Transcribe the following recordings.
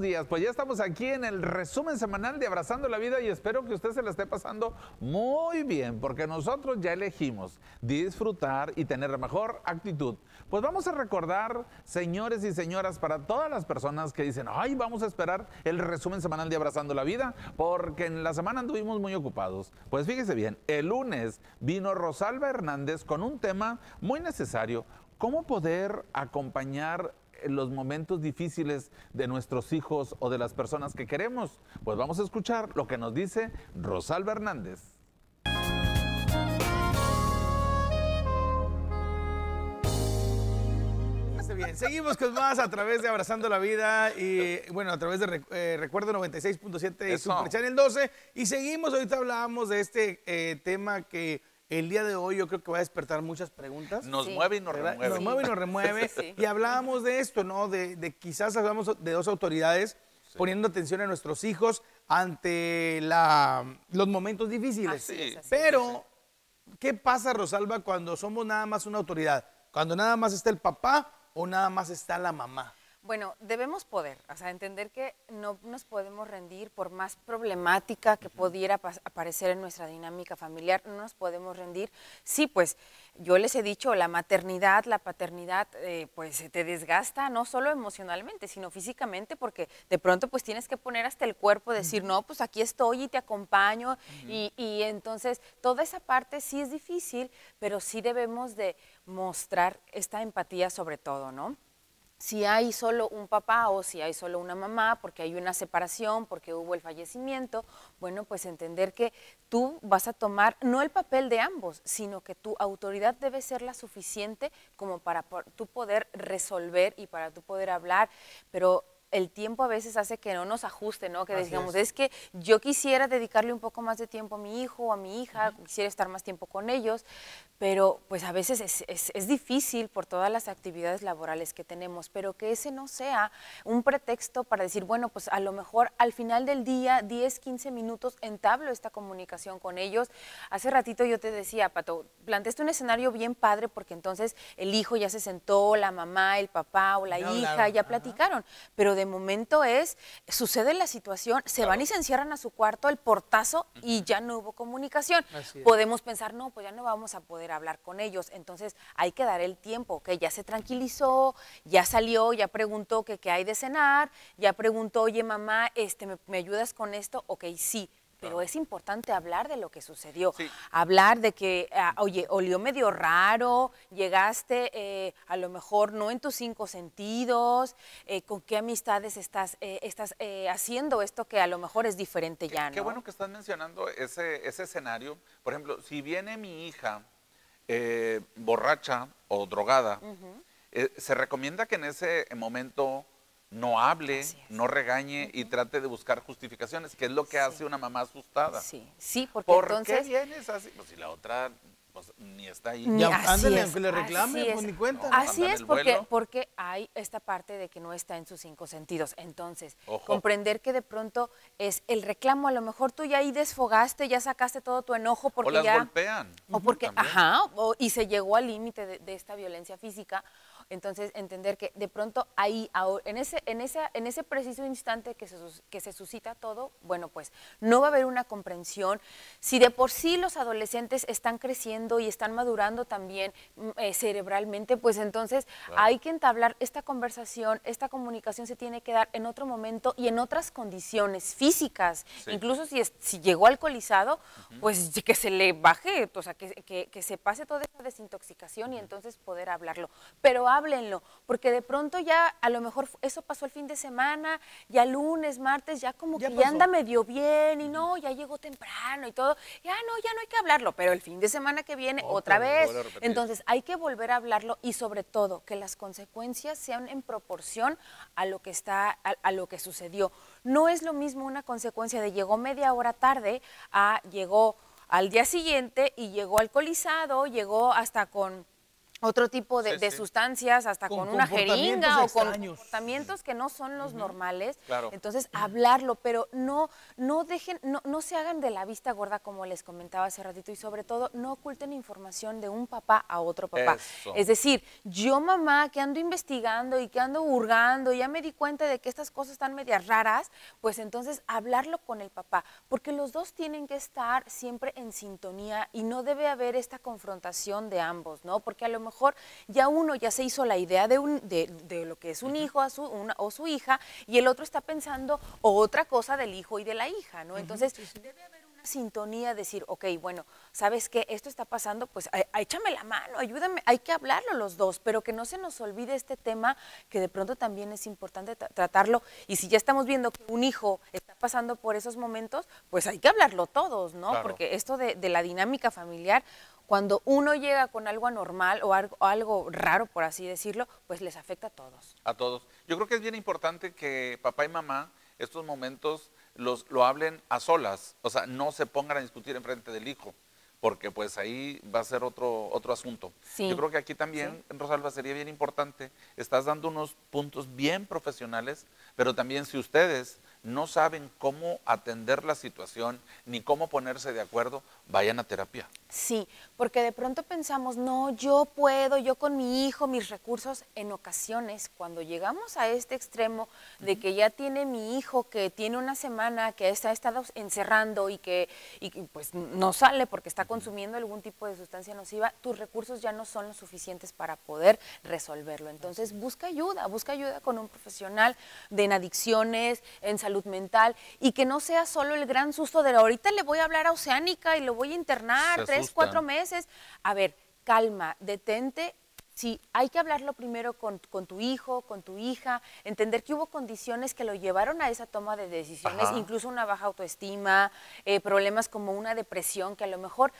días. Pues ya estamos aquí en el resumen semanal de Abrazando la Vida y espero que usted se la esté pasando muy bien porque nosotros ya elegimos disfrutar y tener la mejor actitud. Pues vamos a recordar, señores y señoras, para todas las personas que dicen, ay, vamos a esperar el resumen semanal de Abrazando la Vida porque en la semana anduvimos muy ocupados. Pues fíjese bien, el lunes vino Rosalba Hernández con un tema muy necesario, cómo poder acompañar los momentos difíciles de nuestros hijos o de las personas que queremos? Pues vamos a escuchar lo que nos dice Rosalba Hernández. Bien, seguimos con más a través de Abrazando la Vida y bueno, a través de eh, Recuerdo 96.7 y Super Channel 12 y seguimos, ahorita hablábamos de este eh, tema que el día de hoy yo creo que va a despertar muchas preguntas. Nos mueve y nos remueve. Nos mueve y nos remueve. Y hablábamos de esto, ¿no? De, quizás hablamos de dos autoridades poniendo atención a nuestros hijos ante la, los momentos difíciles. Pero, ¿qué pasa, Rosalba, cuando somos nada más una autoridad? Cuando nada más está el papá o nada más está la mamá. Bueno, debemos poder, o sea, entender que no nos podemos rendir por más problemática que pudiera aparecer en nuestra dinámica familiar, no nos podemos rendir. Sí, pues yo les he dicho, la maternidad, la paternidad, eh, pues te desgasta no solo emocionalmente, sino físicamente, porque de pronto pues tienes que poner hasta el cuerpo, decir, no, pues aquí estoy y te acompaño, y, y entonces toda esa parte sí es difícil, pero sí debemos de mostrar esta empatía sobre todo, ¿no? Si hay solo un papá o si hay solo una mamá, porque hay una separación, porque hubo el fallecimiento, bueno, pues entender que tú vas a tomar no el papel de ambos, sino que tu autoridad debe ser la suficiente como para tú poder resolver y para tú poder hablar, pero el tiempo a veces hace que no nos ajuste, ¿no? Que digamos, es. que yo quisiera dedicarle un poco más de tiempo a mi hijo o a mi hija, quisiera estar más tiempo con ellos, pero pues a veces es, es, difícil por todas las actividades laborales que tenemos, pero que ese no sea un pretexto para decir, bueno, pues a lo mejor al final del día, 10, 15 minutos, entablo esta comunicación con ellos. Hace ratito yo te decía, Pato, planteaste un escenario bien padre porque entonces el hijo ya se sentó, la mamá, el papá o la hija ya platicaron, pero de momento es, sucede la situación, se van y se encierran a su cuarto, el portazo y ya no hubo comunicación. Podemos pensar, no, pues ya no vamos a poder hablar con ellos. Entonces hay que dar el tiempo, que ya se tranquilizó, ya salió, ya preguntó que qué hay de cenar, ya preguntó, oye mamá, este, ¿me, me ayudas con esto? Ok, sí pero es importante hablar de lo que sucedió. Hablar de que, ah, oye, olió medio raro, llegaste eh, a lo mejor no en tus cinco sentidos, eh, con qué amistades estás, eh, estás haciendo esto que a lo mejor es diferente ya, ¿no? Qué bueno que estás mencionando ese, ese escenario. Por ejemplo, si viene mi hija borracha o drogada, se recomienda que en ese momento no hable, no regañe y trate de buscar justificaciones, que es lo que hace una mamá asustada. Sí, sí, porque ¿Por entonces... qué vienes así? Pues si la otra pues, ni está ahí. Ni ándale, aunque le reclame, pues ni cuenta. así es, porque, porque hay esta parte de que no está en sus cinco sentidos. Entonces, comprender que de pronto es el reclamo, a lo mejor tú ya ahí desfogaste, ya sacaste todo tu enojo porque o las ya... golpean. O porque, ajá, y se llegó al límite de esta violencia física entonces, entender que de pronto ahí, en ese, en ese, en ese preciso instante que se, que se suscita todo, bueno, pues no va a haber una comprensión. Si de por sí los adolescentes están creciendo y están madurando también mm, eh, cerebralmente, pues entonces hay que entablar esta conversación, esta comunicación se tiene que dar en otro momento y en otras condiciones físicas. Incluso si, si llegó alcoholizado, pues que se le baje, o sea, que, que, que se pase toda esa desintoxicación y entonces poder hablarlo. Pero háblenlo, porque de pronto ya a lo mejor eso pasó el fin de semana, ya lunes, martes, ya como que ya anda medio bien y no, ya llegó temprano y todo, ya no, ya no hay que hablarlo, pero el fin de semana que viene otra vez. Entonces hay que volver a hablarlo y sobre todo que las consecuencias sean en proporción a lo que está, a, lo que sucedió. No es lo mismo una consecuencia de llegó media hora tarde a llegó al día siguiente y llegó alcoholizado, llegó hasta con otro tipo de, sustancias, hasta con, una jeringa o con comportamientos que no son los normales. Entonces, hablarlo, pero no, no dejen, no, no se hagan de la vista gorda, como les comentaba hace ratito, y sobre todo, no oculten información de un papá a otro papá. Es decir, yo mamá que ando investigando y que ando hurgando, ya me di cuenta de que estas cosas están medias raras, pues entonces hablarlo con el papá, porque los dos tienen que estar siempre en sintonía y no debe haber esta confrontación de ambos, ¿no? Porque a lo mejor ya uno ya se hizo la idea de, un, de, de lo que es un hijo a su, una, o su hija y el otro está pensando otra cosa del hijo y de la hija, ¿no? Entonces, debe haber una sintonía, decir, ok, bueno, ¿sabes qué? Esto está pasando, pues échame la mano, ayúdame, hay que hablarlo los dos, pero que no se nos olvide este tema que de pronto también es importante tratarlo y si ya estamos viendo que un hijo está pasando por esos momentos, pues hay que hablarlo todos, ¿no? Porque esto de, de la dinámica familiar, cuando uno llega con algo anormal o algo, raro, por así decirlo, pues les afecta a todos. A todos. Yo creo que es bien importante que papá y mamá estos momentos los, lo hablen a solas, o sea, no se pongan a discutir en frente del hijo, porque pues ahí va a ser otro, otro asunto. Yo creo que aquí también, Rosalba, sería bien importante, estás dando unos puntos bien profesionales, pero también si ustedes no saben cómo atender la situación ni cómo ponerse de acuerdo, vayan a terapia. Sí, porque de pronto pensamos, no, yo puedo, yo con mi hijo, mis recursos, en ocasiones, cuando llegamos a este extremo de que ya tiene mi hijo, que tiene una semana, que está estado encerrando y que y, pues no sale porque está consumiendo algún tipo de sustancia nociva, tus recursos ya no son los suficientes para poder resolverlo. Entonces busca ayuda, busca ayuda con un profesional de en adicciones, en salud mental y que no sea solo el gran susto de ahorita le voy a hablar a Oceánica y lo voy a internar tres, cuatro meses. A ver, calma, detente. Sí, hay que hablarlo primero con, tu hijo, con tu hija, entender que hubo condiciones que lo llevaron a esa toma de decisiones, incluso una baja autoestima, eh, problemas como una depresión, que a lo mejor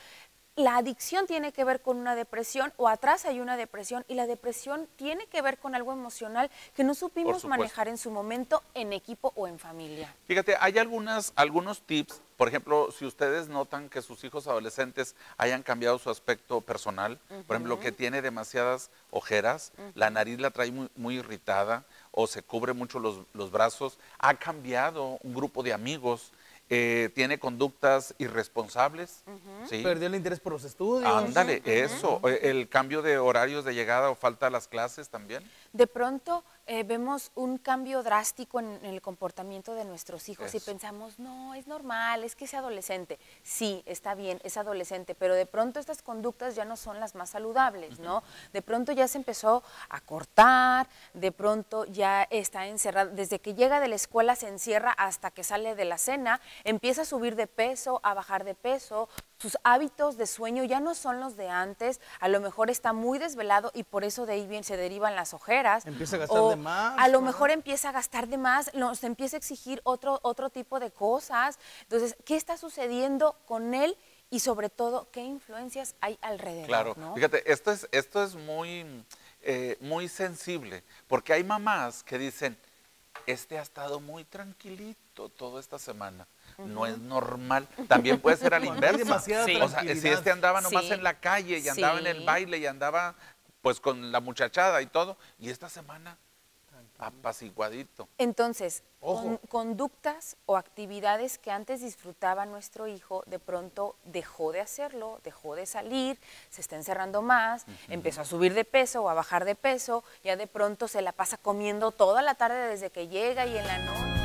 la adicción tiene que ver con una depresión o atrás hay una depresión y la depresión tiene que ver con algo emocional que no supimos manejar en su momento en equipo o en familia. Fíjate, hay algunas, algunos tips, por ejemplo, si ustedes notan que sus hijos adolescentes hayan cambiado su aspecto personal, por ejemplo, que tiene demasiadas ojeras, la nariz la trae muy, irritada o se cubre mucho los, los brazos, ha cambiado un grupo de amigos, eh, tiene conductas irresponsables. Perdió el interés por los estudios. Ándale, eso. Eh, el cambio de horarios de llegada o falta a las clases también. De pronto eh, vemos un cambio drástico en, el comportamiento de nuestros hijos y pensamos, no, es normal, es que es adolescente. Sí, está bien, es adolescente, pero de pronto estas conductas ya no son las más saludables, ¿no? De pronto ya se empezó a cortar, de pronto ya está encerrado, desde que llega de la escuela se encierra hasta que sale de la cena, empieza a subir de peso, a bajar de peso, sus hábitos de sueño ya no son los de antes, a lo mejor está muy desvelado y por eso de ahí bien se derivan las ojeras. Empieza a gastar de más. A lo mejor empieza a gastar de más, nos empieza a exigir otro, otro tipo de cosas. Entonces, ¿qué está sucediendo con él? Y sobre todo, ¿qué influencias hay alrededor? Claro, fíjate, esto es, esto es muy, eh, muy sensible, porque hay mamás que dicen, este ha estado muy tranquilito toda esta semana no es normal. También puede ser al inverso. O sea, si este andaba nomás en la calle y andaba en el baile y andaba pues con la muchachada y todo, y esta semana apaciguadito. Entonces, conductas o actividades que antes disfrutaba nuestro hijo, de pronto dejó de hacerlo, dejó de salir, se está encerrando más, empezó a subir de peso o a bajar de peso, ya de pronto se la pasa comiendo toda la tarde desde que llega y en la noche.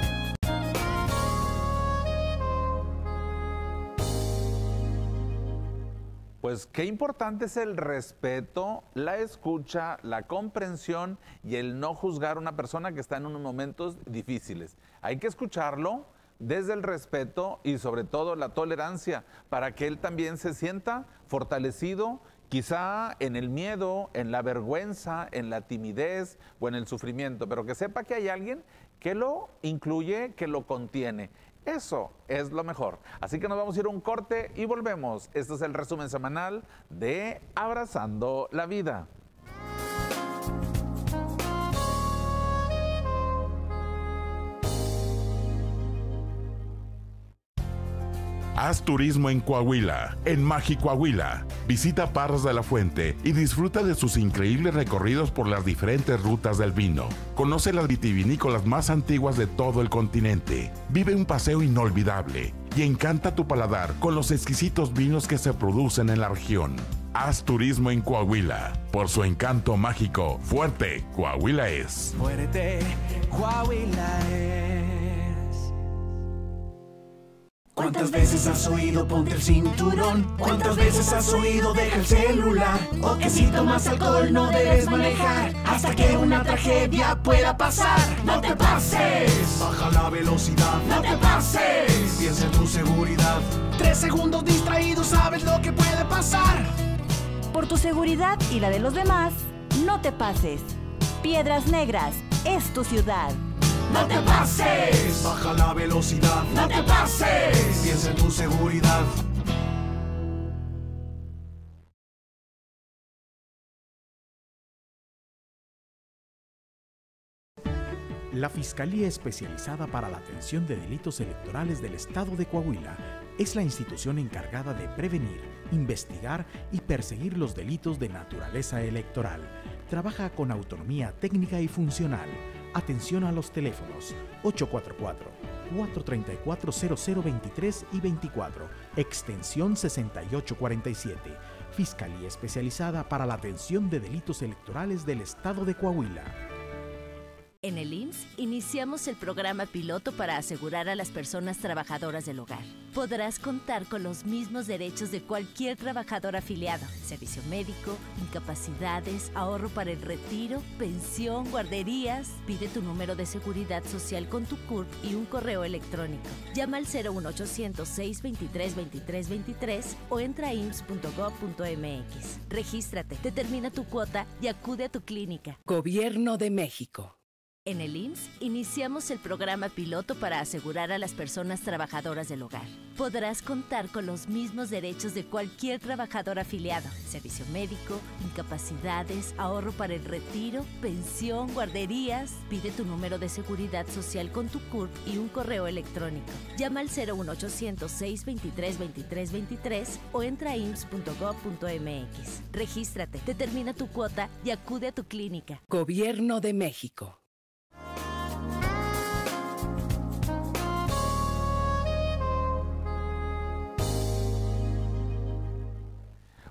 Pues qué importante es el respeto, la escucha, la comprensión y el no juzgar a una persona que está en unos momentos difíciles. Hay que escucharlo desde el respeto y sobre todo la tolerancia para que él también se sienta fortalecido Quizá en el miedo, en la vergüenza, en la timidez o en el sufrimiento, pero que sepa que hay alguien que lo incluye, que lo contiene. Eso es lo mejor. Así que nos vamos a ir a un corte y volvemos. Este es el resumen semanal de Abrazando la Vida. Haz turismo en Coahuila, en Coahuila. Visita Parras de la Fuente y disfruta de sus increíbles recorridos por las diferentes rutas del vino. Conoce las vitivinícolas más antiguas de todo el continente. Vive un paseo inolvidable y encanta tu paladar con los exquisitos vinos que se producen en la región. Haz turismo en Coahuila. Por su encanto mágico, fuerte, Coahuila es. Fuerte, Coahuila es. ¿Cuántas veces has oído ponte el cinturón? ¿Cuántas veces has oído deja el celular? O que si tomas alcohol no debes manejar hasta que una tragedia pueda pasar. No te pases. Baja la velocidad. No te pases. Piensa en tu seguridad. Tres segundos distraídos sabes lo que puede pasar. Por tu seguridad y la de los demás, no te pases. Piedras Negras es tu ciudad. No te pases. Baja la velocidad. No te pases. Piensa en tu seguridad. La Fiscalía Especializada para la Atención de Delitos Electorales del Estado de Coahuila es la institución encargada de prevenir, investigar y perseguir los delitos de naturaleza electoral. Trabaja con autonomía técnica y funcional Atención a los teléfonos 844-434-0023 y 24, extensión 6847. Fiscalía especializada para la atención de delitos electorales del Estado de Coahuila. En el IMSS iniciamos el programa piloto para asegurar a las personas trabajadoras del hogar. Podrás contar con los mismos derechos de cualquier trabajador afiliado. Servicio médico, incapacidades, ahorro para el retiro, pensión, guarderías. Pide tu número de seguridad social con tu CURP y un correo electrónico. Llama al 01800 623 2323 o entra a ims.gov.mx. Regístrate, determina tu cuota y acude a tu clínica. Gobierno de México. En el IMSS iniciamos el programa piloto para asegurar a las personas trabajadoras del hogar. Podrás contar con los mismos derechos de cualquier trabajador afiliado. Servicio médico, incapacidades, ahorro para el retiro, pensión, guarderías. Pide tu número de seguridad social con tu CURP y un correo electrónico. Llama al 01800 623 2323 o entra a ims.gov.mx. Regístrate, determina tu cuota y acude a tu clínica. Gobierno de México.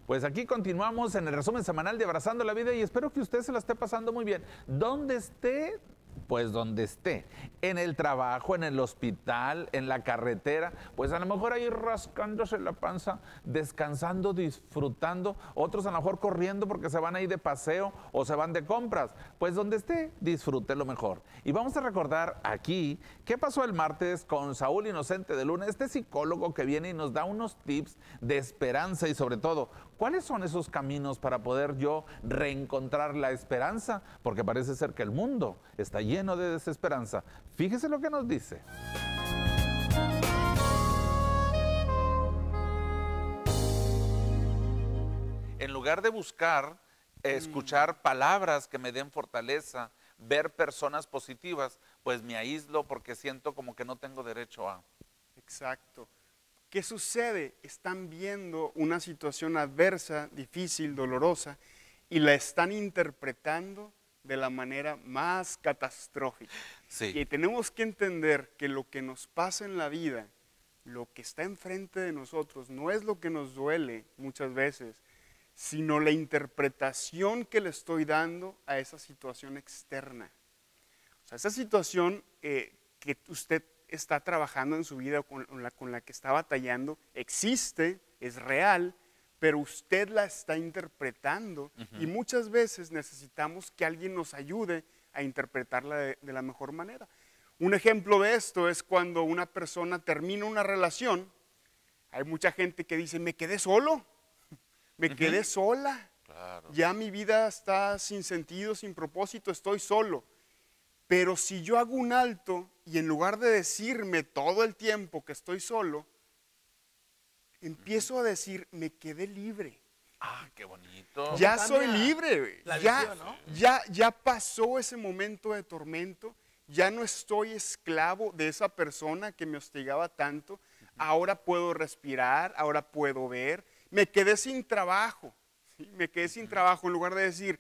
Pues aquí continuamos en el resumen semanal de Abrazando la Vida y espero que usted se la esté pasando muy bien. Donde esté, pues donde esté, en el trabajo, en el hospital, en la carretera, pues a lo mejor ahí rascándose la panza, descansando, disfrutando, otros a lo mejor corriendo porque se van ahí de paseo o se van de compras, pues donde esté, disfrute lo mejor. Y vamos a recordar aquí qué pasó el martes con Saúl Inocente de Luna, este psicólogo que viene y nos da unos tips de esperanza y sobre todo, ¿cuáles son esos caminos para poder yo reencontrar la esperanza? Porque parece ser que el mundo está lleno de desesperanza. Fíjese lo que nos dice. En lugar de buscar, escuchar palabras que me den fortaleza, ver personas positivas, pues me aíslo porque siento como que no tengo derecho a. Exacto. ¿Qué sucede? Están viendo una situación adversa, difícil, dolorosa, y la están interpretando de la manera más catastrófica. Y tenemos que entender que lo que nos pasa en la vida, lo que está enfrente de nosotros, no es lo que nos duele muchas veces, sino la interpretación que le estoy dando a esa situación externa. O sea, esa situación eh, que usted está trabajando en su vida, con la, con la que está batallando, existe, es real, pero usted la está interpretando y muchas veces necesitamos que alguien nos ayude a interpretarla de, la mejor manera. Un ejemplo de esto es cuando una persona termina una relación, hay mucha gente que dice, me quedé solo, me quedé sola. Ya mi vida está sin sentido, sin propósito, estoy solo. Pero si yo hago un alto y en lugar de decirme todo el tiempo que estoy solo, empiezo a decir, me quedé libre. Ah, qué bonito. Ya soy libre, ya, ya, ya pasó ese momento de tormento, ya no estoy esclavo de esa persona que me hostigaba tanto. Ahora puedo respirar, ahora puedo ver. Me quedé sin trabajo, me quedé sin trabajo en lugar de decir,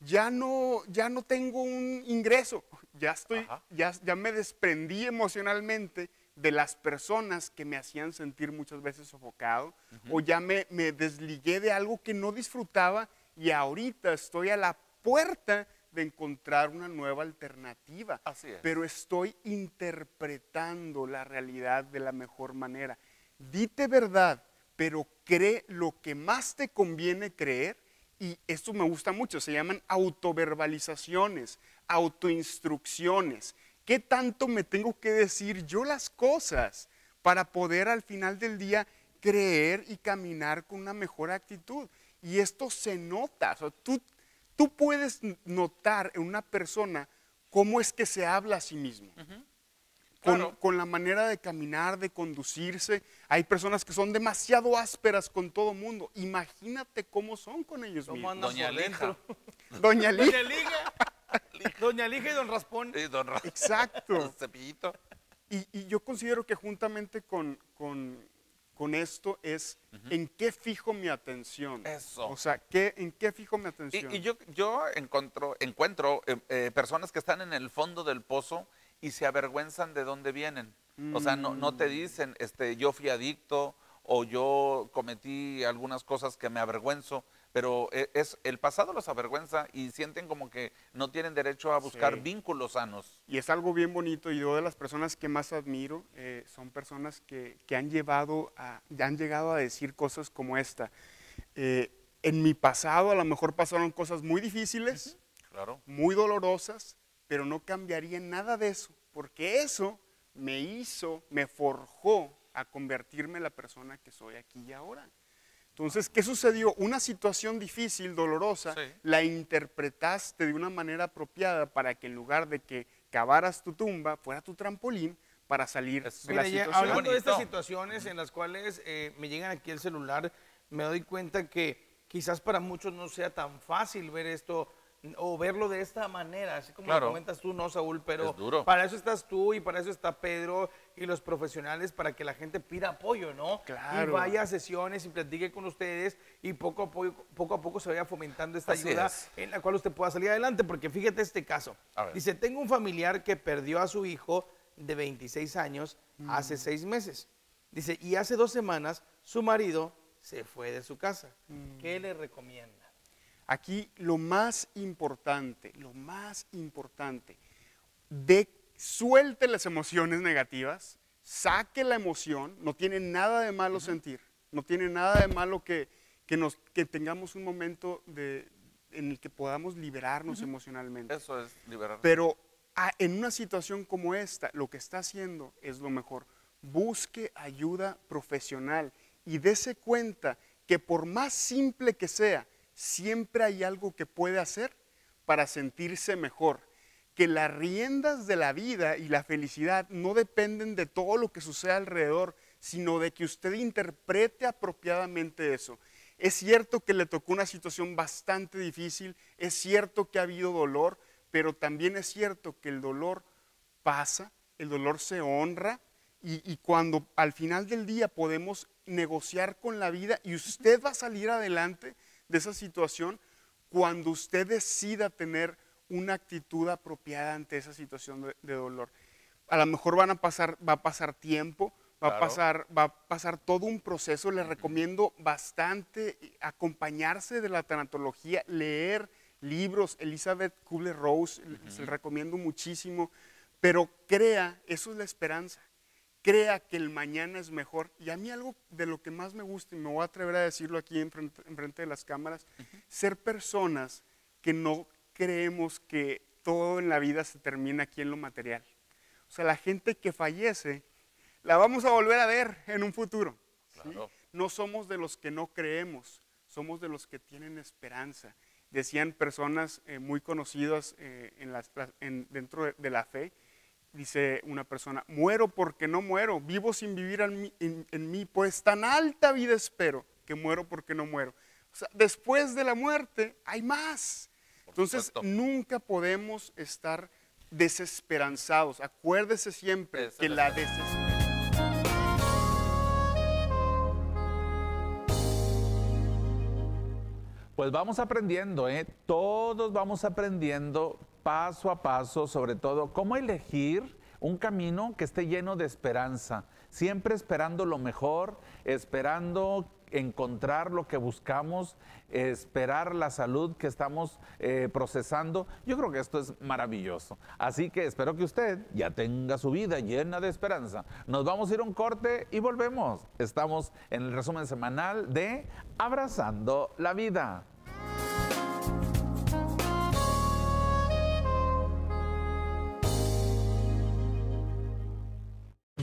ya no, ya no tengo un ingreso, ya estoy, ya, ya me desprendí emocionalmente de las personas que me hacían sentir muchas veces sofocado o ya me, me, desligué de algo que no disfrutaba y ahorita estoy a la puerta de encontrar una nueva alternativa. Así es. Pero estoy interpretando la realidad de la mejor manera. Dite verdad, pero cree lo que más te conviene creer y esto me gusta mucho, se llaman autoverbalizaciones, autoinstrucciones. ¿Qué tanto me tengo que decir yo las cosas para poder al final del día creer y caminar con una mejor actitud? Y esto se nota. tú, tú puedes notar en una persona cómo es que se habla a sí mismo. Con, con, la manera de caminar, de conducirse. Hay personas que son demasiado ásperas con todo mundo. Imagínate cómo son con ellos mismos. Doña Lija. Doña Lija. Doña Lija. Doña Lija y Don Raspón. Sí, don Raspón. Exacto. Cepillito. Y, y, yo considero que juntamente con, con, con esto es en qué fijo mi atención. Eso. O sea, ¿qué, ¿en qué fijo mi atención? Y, y yo, yo encuentro, encuentro eh, eh, personas que están en el fondo del pozo y se avergüenzan de dónde vienen. O sea, no, no te Mm. dicen, este, yo fui adicto o yo cometí algunas cosas que me avergüenzo, pero e- es el pasado los avergüenza y sienten como que no tienen derecho a buscar Sí. vínculos sanos. Y es algo bien bonito y yo de las personas que más admiro eh, son personas que, que han, llevado a, han llegado a decir cosas como esta. Eh, en mi pasado a lo mejor pasaron cosas muy difíciles, Claro. muy dolorosas, pero no cambiaría nada de eso, porque eso me hizo, me forjó a convertirme en la persona que soy aquí y ahora. Entonces, ¿qué sucedió? Una situación difícil, dolorosa, Sí. la interpretaste de una manera apropiada para que en lugar de que cavaras tu tumba, fuera tu trampolín para salir Es- de la ya situación. hablando de estas situaciones en las cuales eh, me llegan aquí el celular, me doy cuenta que quizás para muchos no sea tan fácil ver esto o verlo de esta manera, así como Claro. lo comentas tú, no, Saúl, pero Es duro. para eso estás tú y para eso está Pedro y los profesionales para que la gente pida apoyo, ¿no? Claro. Y vaya a sesiones y platique con ustedes y poco a poco, poco, a poco se vaya fomentando esta Así ayuda es. en la cual usted pueda salir adelante, porque fíjate este caso. Dice, tengo un familiar que perdió a su hijo de 26 años hace seis meses. Dice, y hace dos semanas su marido se fue de su casa. ¿Qué le recomienda? Aquí lo más importante, lo más importante, de suelte las emociones negativas, saque la emoción, no tiene nada de malo sentir, no tiene nada de malo que, que, nos, que tengamos un momento de, en el que podamos liberarnos emocionalmente. Eso es liberar. Pero en una situación como esta, lo que está haciendo es lo mejor. Busque ayuda profesional y dése cuenta que por más simple que sea, siempre hay algo que puede hacer para sentirse mejor. Que las riendas de la vida y la felicidad no dependen de todo lo que sucede alrededor, sino de que usted interprete apropiadamente eso. Es cierto que le tocó una situación bastante difícil, es cierto que ha habido dolor, pero también es cierto que el dolor pasa, el dolor se honra y, y cuando al final del día podemos negociar con la vida y usted va a salir adelante de esa situación cuando usted decida tener una actitud apropiada ante esa situación de, de dolor. A lo mejor van a pasar, va a pasar tiempo, va a pasar, va a pasar todo un proceso. Les recomiendo bastante acompañarse de la tanatología, leer libros. Elizabeth Kubler-Rose, se le recomiendo muchísimo. Pero crea, eso es la esperanza. Crea que el mañana es mejor. Y a mí algo de lo que más me gusta, y me voy a atrever a decirlo aquí en frente, en frente de las cámaras, ser personas que no creemos que todo en la vida se termina aquí en lo material. O sea, la gente que fallece, la vamos a volver a ver en un futuro. ¿sí? Claro. No somos de los que no creemos, somos de los que tienen esperanza. Decían personas eh, muy conocidas eh, en las, dentro de, la fe, dice una persona, muero porque no muero, vivo sin vivir en, mí, pues tan alta vida espero que muero porque no muero. O sea, después de la muerte hay más. Entonces, nunca podemos estar desesperanzados. Acuérdese siempre que la desesperanza Pues vamos aprendiendo, ¿eh? Todos vamos aprendiendo paso a paso, sobre todo, cómo elegir un camino que esté lleno de esperanza, siempre esperando lo mejor, esperando encontrar lo que buscamos, esperar la salud que estamos eh, procesando. Yo creo que esto es maravilloso. Así que espero que usted ya tenga su vida llena de esperanza. Nos vamos a ir a un corte y volvemos. Estamos en el resumen semanal de Abrazando la Vida.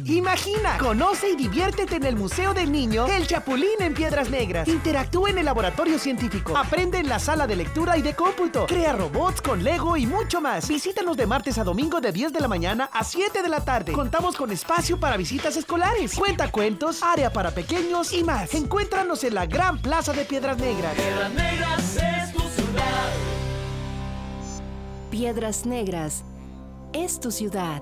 Imagina, conoce y diviértete en el Museo del Niño El Chapulín en Piedras Negras. Interactúa en el laboratorio científico. Aprende en la sala de lectura y de cómputo. Crea robots con Lego y mucho más. Visítanos de martes a domingo de 10 de la mañana a 7 de la tarde. Contamos con espacio para visitas escolares, cuenta cuentos, área para pequeños y más. Encuéntranos en la Gran Plaza de Piedras Negras. Piedras Negras es tu ciudad. Piedras Negras es tu ciudad.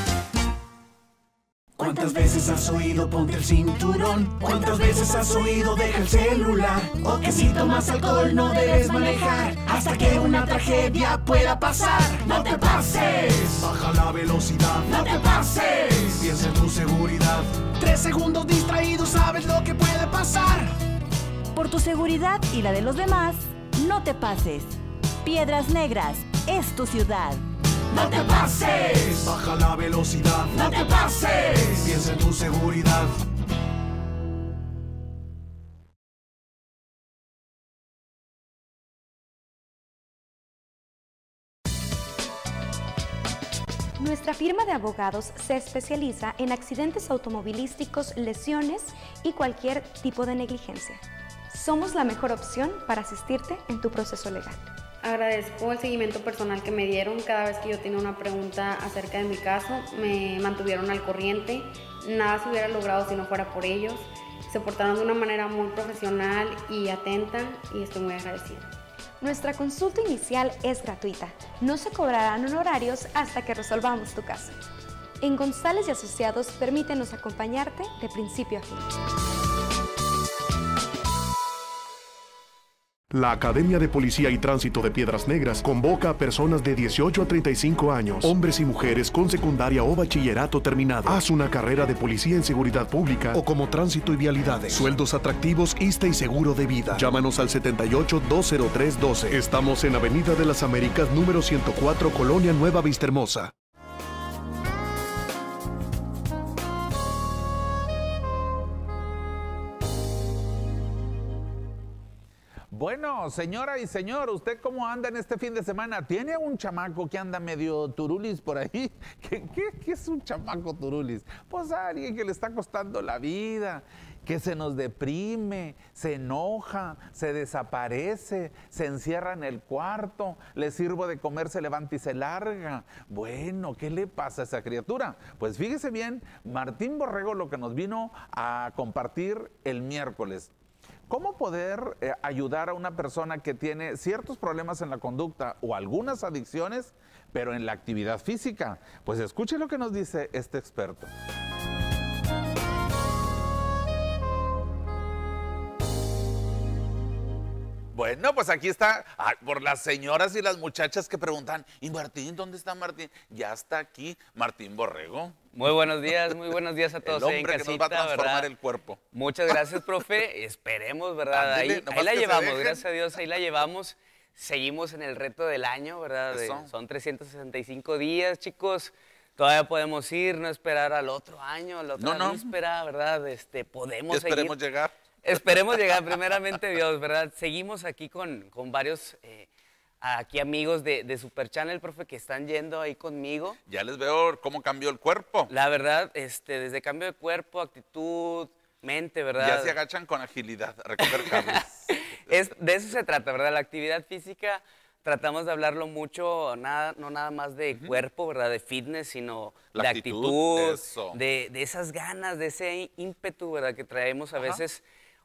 ¿Cuántas veces has oído ponte el cinturón? ¿Cuántas veces has oído deja el celular? O que si tomas alcohol no debes manejar hasta que una tragedia pueda pasar. No te pases. Baja la velocidad. No te pases. Piensa en tu seguridad. Tres segundos distraídos sabes lo que puede pasar. Por tu seguridad y la de los demás, no te pases. Piedras Negras es tu ciudad. ¡No te pases! Baja la velocidad. ¡No te pases! Piensa en tu seguridad. Nuestra firma de abogados se especializa en accidentes automovilísticos, lesiones y cualquier tipo de negligencia. Somos la mejor opción para asistirte en tu proceso legal. Agradezco el seguimiento personal que me dieron cada vez que yo tenía una pregunta acerca de mi caso. Me mantuvieron al corriente. Nada se hubiera logrado si no fuera por ellos. Se portaron de una manera muy profesional y atenta y estoy muy agradecida. Nuestra consulta inicial es gratuita. No se cobrarán honorarios hasta que resolvamos tu caso. En González y Asociados permítenos acompañarte de principio a fin. La Academia de Policía y Tránsito de Piedras Negras convoca a personas de 18 a 35 años, hombres y mujeres con secundaria o bachillerato terminado. Haz una carrera de policía en seguridad pública o como tránsito y vialidades. Sueldos atractivos, ISTE y seguro de vida. Llámanos al 78 203 12. Estamos en Avenida de las Américas número 104, Colonia Nueva Vistahermosa. Bueno, señora y señor, ¿usted cómo anda en este fin de semana? ¿Tiene un chamaco que anda medio turulis por ahí? ¿Qué, es un chamaco turulis? Pues alguien que le está costando la vida, que se nos deprime, se enoja, se desaparece, se encierra en el cuarto, le sirvo de comer, se levanta y se larga. Bueno, ¿qué le pasa a esa criatura? Pues fíjese bien, Martín Borrego lo que nos vino a compartir el miércoles. ¿Cómo poder eh, ayudar a una persona que tiene ciertos problemas en la conducta o algunas adicciones, pero en la actividad física? Pues escuche lo que nos dice este experto. Bueno, pues aquí está, por las señoras y las muchachas que preguntan, ¿y Martín? ¿Dónde está Martín? Ya está aquí Martín Borrego. Muy buenos días, muy buenos días a todos. El hombre que nos va a transformar el cuerpo. Muchas gracias, profe. Esperemos, ¿verdad? ahí, la llevamos, gracias a Dios, ahí la llevamos. seguimos en el reto del año, ¿verdad? De- son 365 días, chicos. Todavía podemos ir, no esperar al otro año, a la otra No, no. víspera, ¿verdad? Este, podemos Esperemos seguir. llegar. Esperemos llegar, primeramente Dios, ¿verdad? Seguimos aquí con, con varios eh, aquí amigos de, de Super Channel, profe, que están yendo ahí conmigo. Ya les veo cómo cambió el cuerpo. La verdad, este, desde cambio de cuerpo, actitud, mente, ¿verdad? Ya se agachan con agilidad a recoger cables. Es, de eso se trata, ¿verdad? La actividad física tratamos de hablarlo mucho, nada, no nada más de cuerpo, ¿verdad? De fitness, sino La de actitud, de, de esas ganas, de ese ímpetu, ¿verdad? Que traemos a Ajá. veces.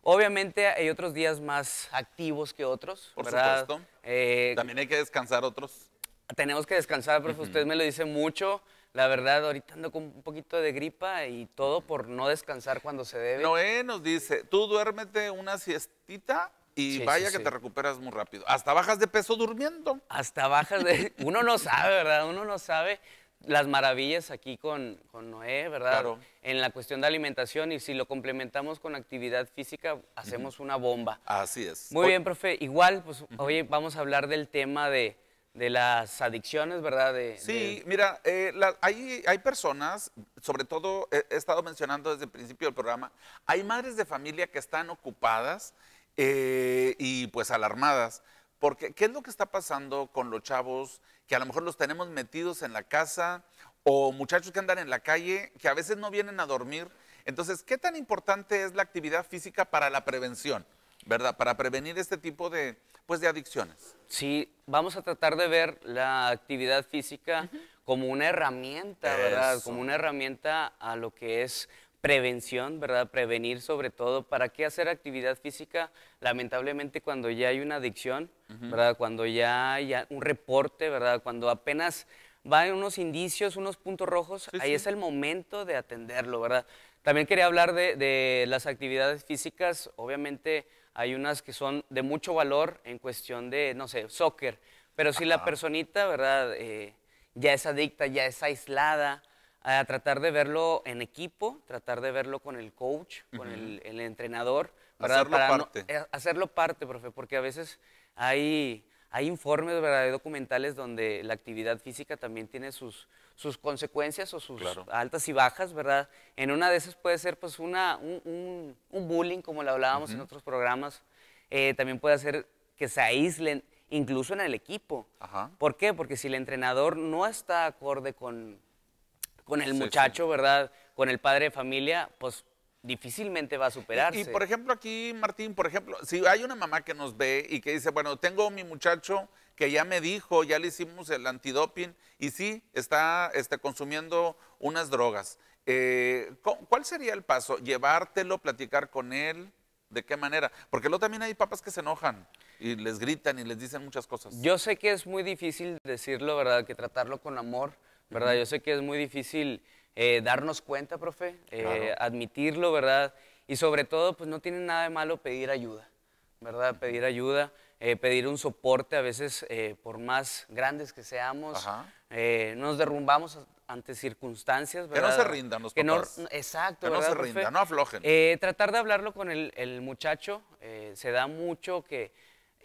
Obviamente hay otros días más activos que otros, Por ¿verdad? supuesto. Eh, También hay que descansar otros. tenemos que descansar, profe. Usted me lo dice mucho. La verdad, ahorita ando con un poquito de gripa y todo por no descansar cuando se debe. Noé nos dice, tú duérmete una siestita y Sí, vaya sí, que sí. te recuperas muy rápido. Hasta bajas de peso durmiendo. Hasta bajas de... Uno no sabe, ¿verdad? Uno no sabe las maravillas aquí con, con Noé, ¿verdad? Claro. En la cuestión de alimentación y si lo complementamos con actividad física, hacemos una bomba. Así es. Muy bien, profe. Igual, pues hoy vamos a hablar del tema de, de las adicciones, ¿verdad? De, Sí, de- mira, eh, la- hay, hay personas, sobre todo he, he estado mencionando desde el principio del programa, hay madres de familia que están ocupadas eh, y pues alarmadas. Porque, ¿qué es lo que está pasando con los chavos que a lo mejor los tenemos metidos en la casa o muchachos que andan en la calle que a veces no vienen a dormir? Entonces, ¿qué tan importante es la actividad física para la prevención, verdad? Para prevenir este tipo de, pues, de adicciones. Sí, vamos a tratar de ver la actividad física como una herramienta, ¿verdad? Eso. Como una herramienta a lo que es prevención, ¿verdad? Prevenir sobre todo. ¿Para qué hacer actividad física? Lamentablemente cuando ya hay una adicción. ¿verdad? Cuando ya hay un reporte, ¿verdad? Cuando apenas van unos indicios, unos puntos rojos, ahí sí. es el momento de atenderlo, ¿verdad? También quería hablar de, de las actividades físicas. Obviamente hay unas que son de mucho valor en cuestión de, no sé, soccer. Pero si la personita, ¿verdad? Eh, ya es adicta, ya es aislada, a tratar de verlo en equipo, tratar de verlo con el coach, con el, el entrenador, ¿verdad? Hacerlo Para no- parte. eh, hacerlo parte, profe, porque a veces hay, hay informes, ¿verdad? Hay documentales donde la actividad física también tiene sus, sus consecuencias o sus Claro. altas y bajas, ¿verdad? En una de esas puede ser pues una, un, un- un bullying, como lo hablábamos en Ujú. otros programas. Eh, también puede hacer que se aíslen, incluso en el equipo. Ajá. ¿Por qué? Porque si el entrenador no está acorde con, con el Sí, muchacho, ¿verdad? Con el padre de familia, pues difícilmente va a superarse. Y, y, por ejemplo, aquí, Martín, por ejemplo, si hay una mamá que nos ve y que dice, bueno, tengo mi muchacho que ya me dijo, ya le hicimos el antidoping y sí, está este, consumiendo unas drogas. Eh, cu- ¿Cuál sería el paso? ¿Llevártelo, platicar con él? ¿De qué manera? Porque luego también hay papás que se enojan y les gritan y les dicen muchas cosas. Yo sé que es muy difícil decirlo, ¿verdad? Que tratarlo con amor, ¿verdad? Yo sé que es muy difícil eh, darnos cuenta, profe, eh, Claro. admitirlo, ¿verdad? Y sobre todo, pues no tiene nada de malo pedir ayuda, ¿verdad? Pedir ayuda, eh, pedir un soporte, a veces, eh, por más grandes que seamos, nos derrumbamos ante circunstancias, Que no ¿verdad? se rindan los Que no- papás. exacto, Que no ¿verdad, se profe? rindan, no aflojen. Tratar de hablarlo con el, el muchacho, eh, se da mucho que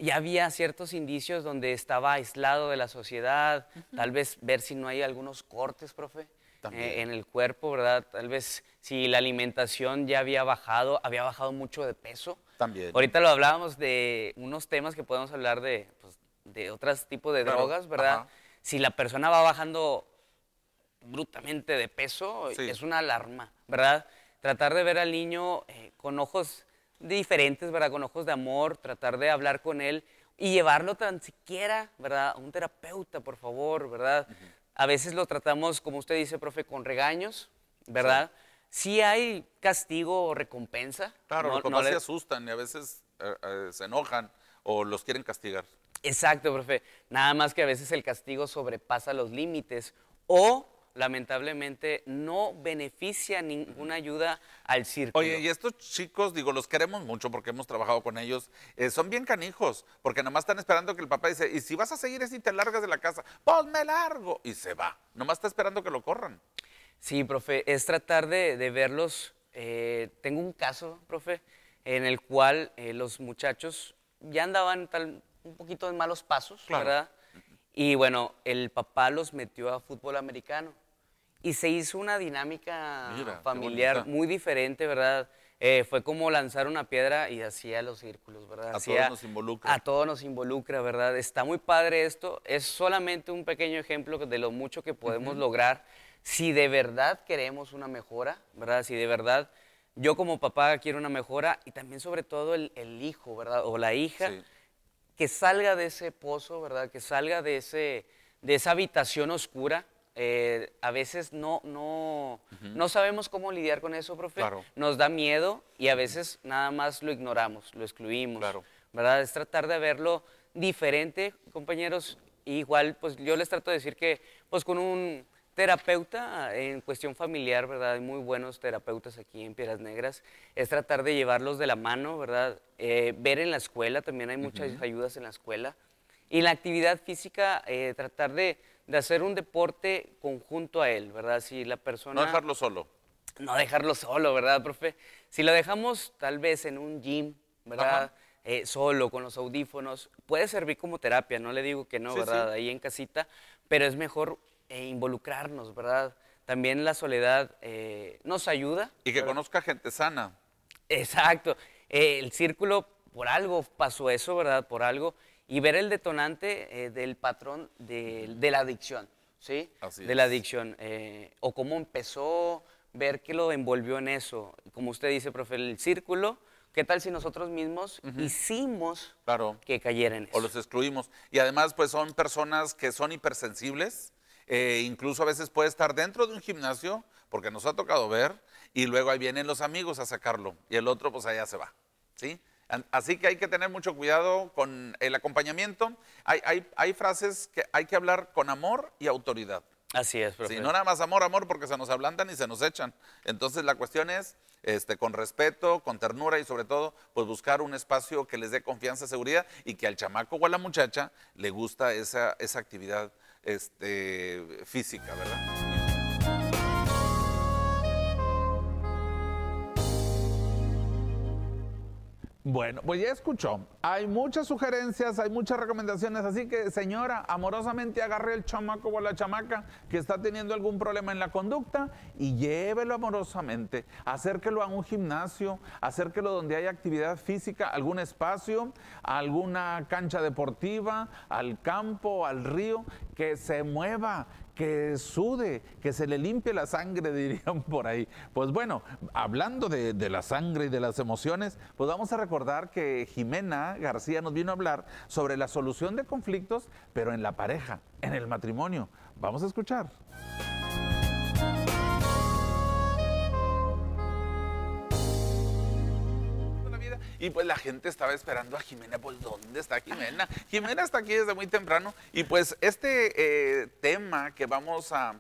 ya había ciertos indicios donde estaba aislado de la sociedad, tal vez ver si no hay algunos cortes, profe, eh, en el cuerpo, ¿verdad? Tal vez si la alimentación ya había bajado, había bajado mucho de peso. También. Ahorita lo hablábamos de unos temas que podemos hablar de, pues, de otros tipos de Claro, drogas, ¿verdad? ajá. Si la persona va bajando brutamente de peso, Sí. es una alarma, ¿verdad? Tratar de ver al niño eh, con ojos diferentes, ¿verdad? Con ojos de amor, tratar de hablar con él y llevarlo tan siquiera, ¿verdad? A un terapeuta, por favor, ¿verdad? A veces lo tratamos, como usted dice, profe, con regaños, ¿verdad? Sí, hay castigo o recompensa. Claro, no- los no papás le- se asustan y a veces eh, eh, se enojan o los quieren castigar. Exacto, profe. Nada más que a veces el castigo sobrepasa los límites o lamentablemente no beneficia ninguna ayuda al círculo. Oye, y estos chicos, digo, los queremos mucho porque hemos trabajado con ellos, eh, son bien canijos, porque nomás están esperando que el papá dice, y si vas a seguir así te largas de la casa, pues me largo, y se va. Nomás está esperando que lo corran. Sí, profe, es tratar de, de verlos. eh, tengo un caso, profe, en el cual eh, los muchachos ya andaban tal, un poquito en malos pasos, ¿verdad? Y bueno, el papá los metió a fútbol americano y se hizo una dinámica Mira, familiar muy diferente, ¿verdad? Eh, fue como lanzar una piedra y hacía los círculos, ¿verdad? A Hacía- todos nos involucra. A todos nos involucra, ¿verdad? Está muy padre esto. Es solamente un pequeño ejemplo de lo mucho que podemos lograr si de verdad queremos una mejora, ¿verdad? Si de verdad yo como papá quiero una mejora y también sobre todo el, el hijo, ¿verdad? O la hija, Sí. Que salga de ese pozo, ¿verdad? Que salga de, ese, de esa habitación oscura. Eh, a veces no, no, Ujú. no sabemos cómo lidiar con eso, profe. Claro. Nos da miedo y a veces nada más lo ignoramos, lo excluimos. ¿Verdad? Es tratar de verlo diferente, compañeros. Igual, pues yo les trato de decir que, pues con un terapeuta en cuestión familiar, ¿verdad? Hay muy buenos terapeutas aquí en Piedras Negras. Es tratar de llevarlos de la mano, ¿verdad? Eh, ver en la escuela, también hay muchas Ujú. ayudas en la escuela. Y la actividad física, eh, tratar de, de hacer un deporte conjunto a él, ¿verdad? Si la persona... No dejarlo solo. No dejarlo solo, ¿verdad, profe? Si lo dejamos tal vez en un gym, ¿verdad? Eh, solo, con los audífonos, puede servir como terapia, no le digo que no, Sí, ¿verdad? sí. Ahí en casita, pero es mejor eh, involucrarnos, ¿verdad? También la soledad eh, nos ayuda. Y que ¿verdad? conozca gente sana. Exacto. Eh, el círculo, por algo pasó eso, ¿verdad? Por algo. Y ver el detonante eh, del patrón de, de la adicción, ¿sí? Así de la adicción. o cómo empezó, ver qué lo envolvió en eso. Como usted dice, profe, el círculo, ¿qué tal si nosotros mismos Ujú. hicimos Claro. que cayera en eso? o los excluimos. Y además, pues son personas que son hipersensibles, eh, incluso a veces puede estar dentro de un gimnasio, porque nos ha tocado ver, y luego ahí vienen los amigos a sacarlo, y el otro pues allá se va, ¿sí? Así que hay que tener mucho cuidado con el acompañamiento. Hay, hay, hay frases que hay que hablar con amor y autoridad. Así es, profe. Sí, no nada más amor, amor, porque se nos ablandan y se nos echan. Entonces la cuestión es, este, con respeto, con ternura y sobre todo, pues buscar un espacio que les dé confianza, seguridad y que al chamaco o a la muchacha le gusta esa, esa actividad este, física, ¿verdad? Bueno, pues ya escuchó. Hay muchas sugerencias, hay muchas recomendaciones, así que señora, amorosamente agarre el chamaco o la chamaca que está teniendo algún problema en la conducta y llévelo amorosamente. Acérquelo a un gimnasio, acérquelo donde haya actividad física, algún espacio, alguna cancha deportiva, al campo, al río, que se mueva, que sude, que se le limpie la sangre, dirían por ahí. Pues bueno, hablando de, la sangre y de las emociones, pues vamos a recordar que Jimena García nos vino a hablar sobre la solución de conflictos, pero en la pareja, en el matrimonio. Vamos a escuchar. Y pues la gente estaba esperando a Jimena, pues ¿dónde está Jimena? Jimena está aquí desde muy temprano y pues este eh, tema que vamos a,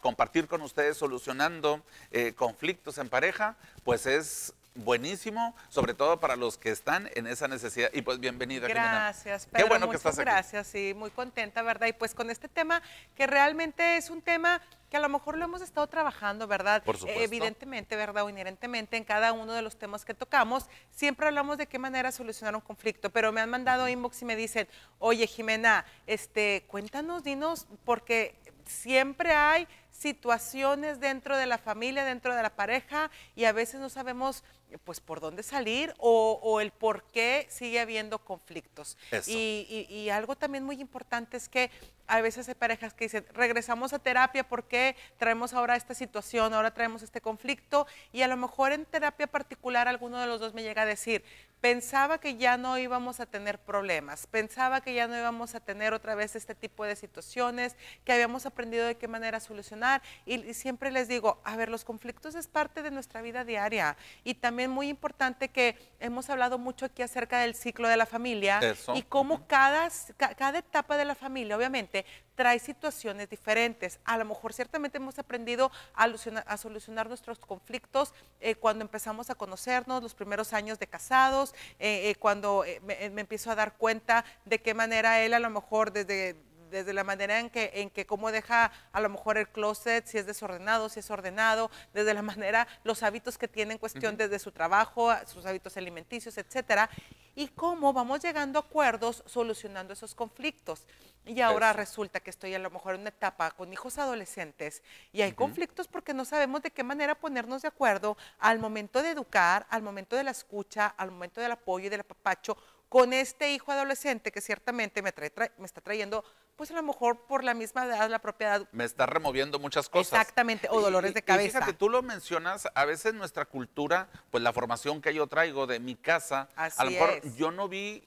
compartir con ustedes solucionando eh, conflictos en pareja, pues es buenísimo, sobre todo para los que están en esa necesidad. Y pues bienvenida. Gracias, Qué Pedro. bueno que estás aquí. gracias, sí, muy contenta, ¿verdad? Y pues con este tema que realmente es un tema que a lo mejor lo hemos estado trabajando, ¿verdad? Por supuesto. Eh, evidentemente, ¿verdad? O inherentemente en cada uno de los temas que tocamos, siempre hablamos de qué manera solucionar un conflicto, pero me han mandado inbox y me dicen, oye, Jimena, este, cuéntanos, dinos, porque siempre hay situaciones dentro de la familia, dentro de la pareja, y a veces no sabemos pues por dónde salir o, o el por qué sigue habiendo conflictos. Y- y algo también muy importante es que a veces hay parejas que dicen, regresamos a terapia porque traemos ahora esta situación, ahora traemos este conflicto, y a lo mejor en terapia particular alguno de los dos me llega a decir, pensaba que ya no íbamos a tener problemas, pensaba que ya no íbamos a tener otra vez este tipo de situaciones, que habíamos aprendido de qué manera solucionar, y, y siempre les digo, a ver, los conflictos es parte de nuestra vida diaria, y también muy importante que hemos hablado mucho aquí acerca del ciclo de la familia Eso. y cómo cada, ca- cada etapa de la familia, obviamente, trae situaciones diferentes. A lo mejor ciertamente hemos aprendido a, solucionar- nuestros conflictos eh, cuando empezamos a conocernos, los primeros años de casados, eh, eh, cuando eh, me, me empiezo a dar cuenta de qué manera él a lo mejor desde desde la manera en que, en que cómo deja a lo mejor el closet, si es desordenado, si es ordenado, desde la manera, los hábitos que tiene en cuestión Ujú. desde su trabajo, sus hábitos alimenticios, etcétera. y cómo vamos llegando a acuerdos solucionando esos conflictos. Y ahora resulta que estoy a lo mejor en una etapa con hijos adolescentes y hay conflictos porque no sabemos de qué manera ponernos de acuerdo al momento de educar, al momento de la escucha, al momento del apoyo y del apapacho con este hijo adolescente que ciertamente me, trae, me está trayendo, pues a lo mejor por la misma edad, la propia edad. Me está removiendo muchas cosas. Exactamente, o dolores de cabeza. Y fíjate, tú lo mencionas, a veces nuestra cultura, pues la formación que yo traigo de mi casa, a lo mejor yo no vi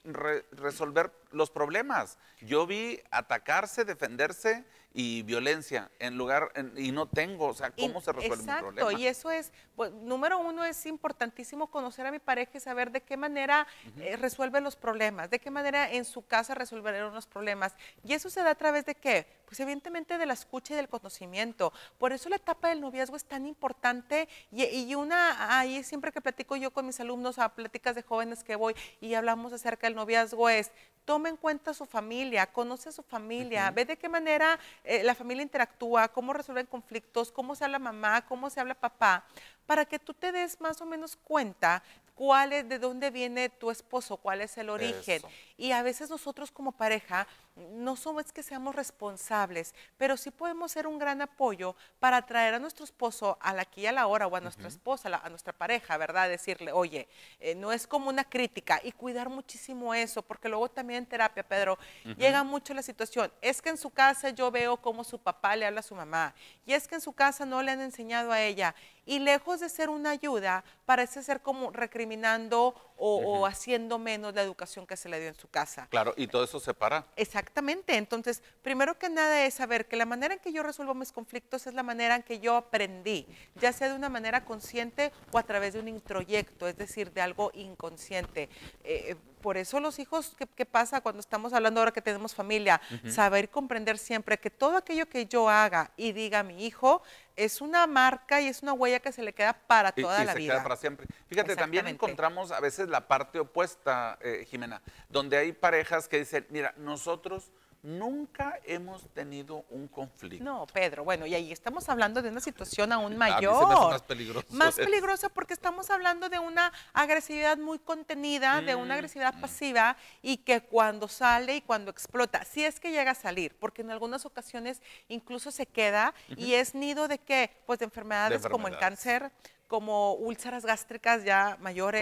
resolver los problemas, yo vi atacarse, defenderse y violencia en lugar y no tengo, o sea, ¿cómo se resuelve exacto, mi problema? y eso es, pues, número uno es importantísimo conocer a mi pareja y saber de qué manera eh, resuelve los problemas, de qué manera en su casa resolverán los problemas. Y eso se da a través de qué? Pues evidentemente de la escucha y del conocimiento. Por eso la etapa del noviazgo es tan importante y, y una, ahí siempre que platico yo con mis alumnos a pláticas de jóvenes que voy y hablamos acerca del noviazgo es, tome en cuenta a su familia, conoce a su familia, ve de qué manera eh, la familia interactúa, cómo resuelven conflictos, cómo se habla mamá, cómo se habla papá, para que tú te des más o menos cuenta cuál es, de dónde viene tu esposo, cuál es el origen. Y a veces nosotros como pareja no somos que seamos responsables, pero sí podemos ser un gran apoyo para traer a nuestro esposo a la aquí y a la hora o a nuestra esposa, a, nuestra pareja, ¿verdad? Decirle, oye, eh, no es como una crítica y cuidar muchísimo eso, porque luego también en terapia, Pedro, llega mucho la situación, es que en su casa yo veo cómo su papá le habla a su mamá y es que en su casa no le han enseñado a ella y lejos de ser una ayuda, parece ser como recriminando o, haciendo menos la educación que se le dio en su casa. Claro, y todo eso se para. Exactamente. Entonces, primero que nada es saber que la manera en que yo resuelvo mis conflictos es la manera en que yo aprendí, ya sea de una manera consciente o a través de un introyecto, es decir, de algo inconsciente. Eh, por eso los hijos, ¿qué, pasa cuando estamos hablando ahora que tenemos familia? Saber comprender siempre que todo aquello que yo haga y diga a mi hijo es una marca y es una huella que se le queda para toda y, la se vida. Queda para siempre. Fíjate, también encontramos a veces la parte opuesta, eh, Jimena, donde hay parejas que dicen, mira, nosotros nunca hemos tenido un conflicto. No, Pedro, bueno, y ahí estamos hablando de una situación aún mayor. más peligrosa. Más peligrosa porque estamos hablando de una agresividad muy contenida, de una mm, agresividad mm. pasiva y que cuando sale y cuando explota, si es que llega a salir, porque en algunas ocasiones incluso se queda y es nido de qué? Pues de enfermedades, como el cáncer, como úlceras gástricas ya mayores,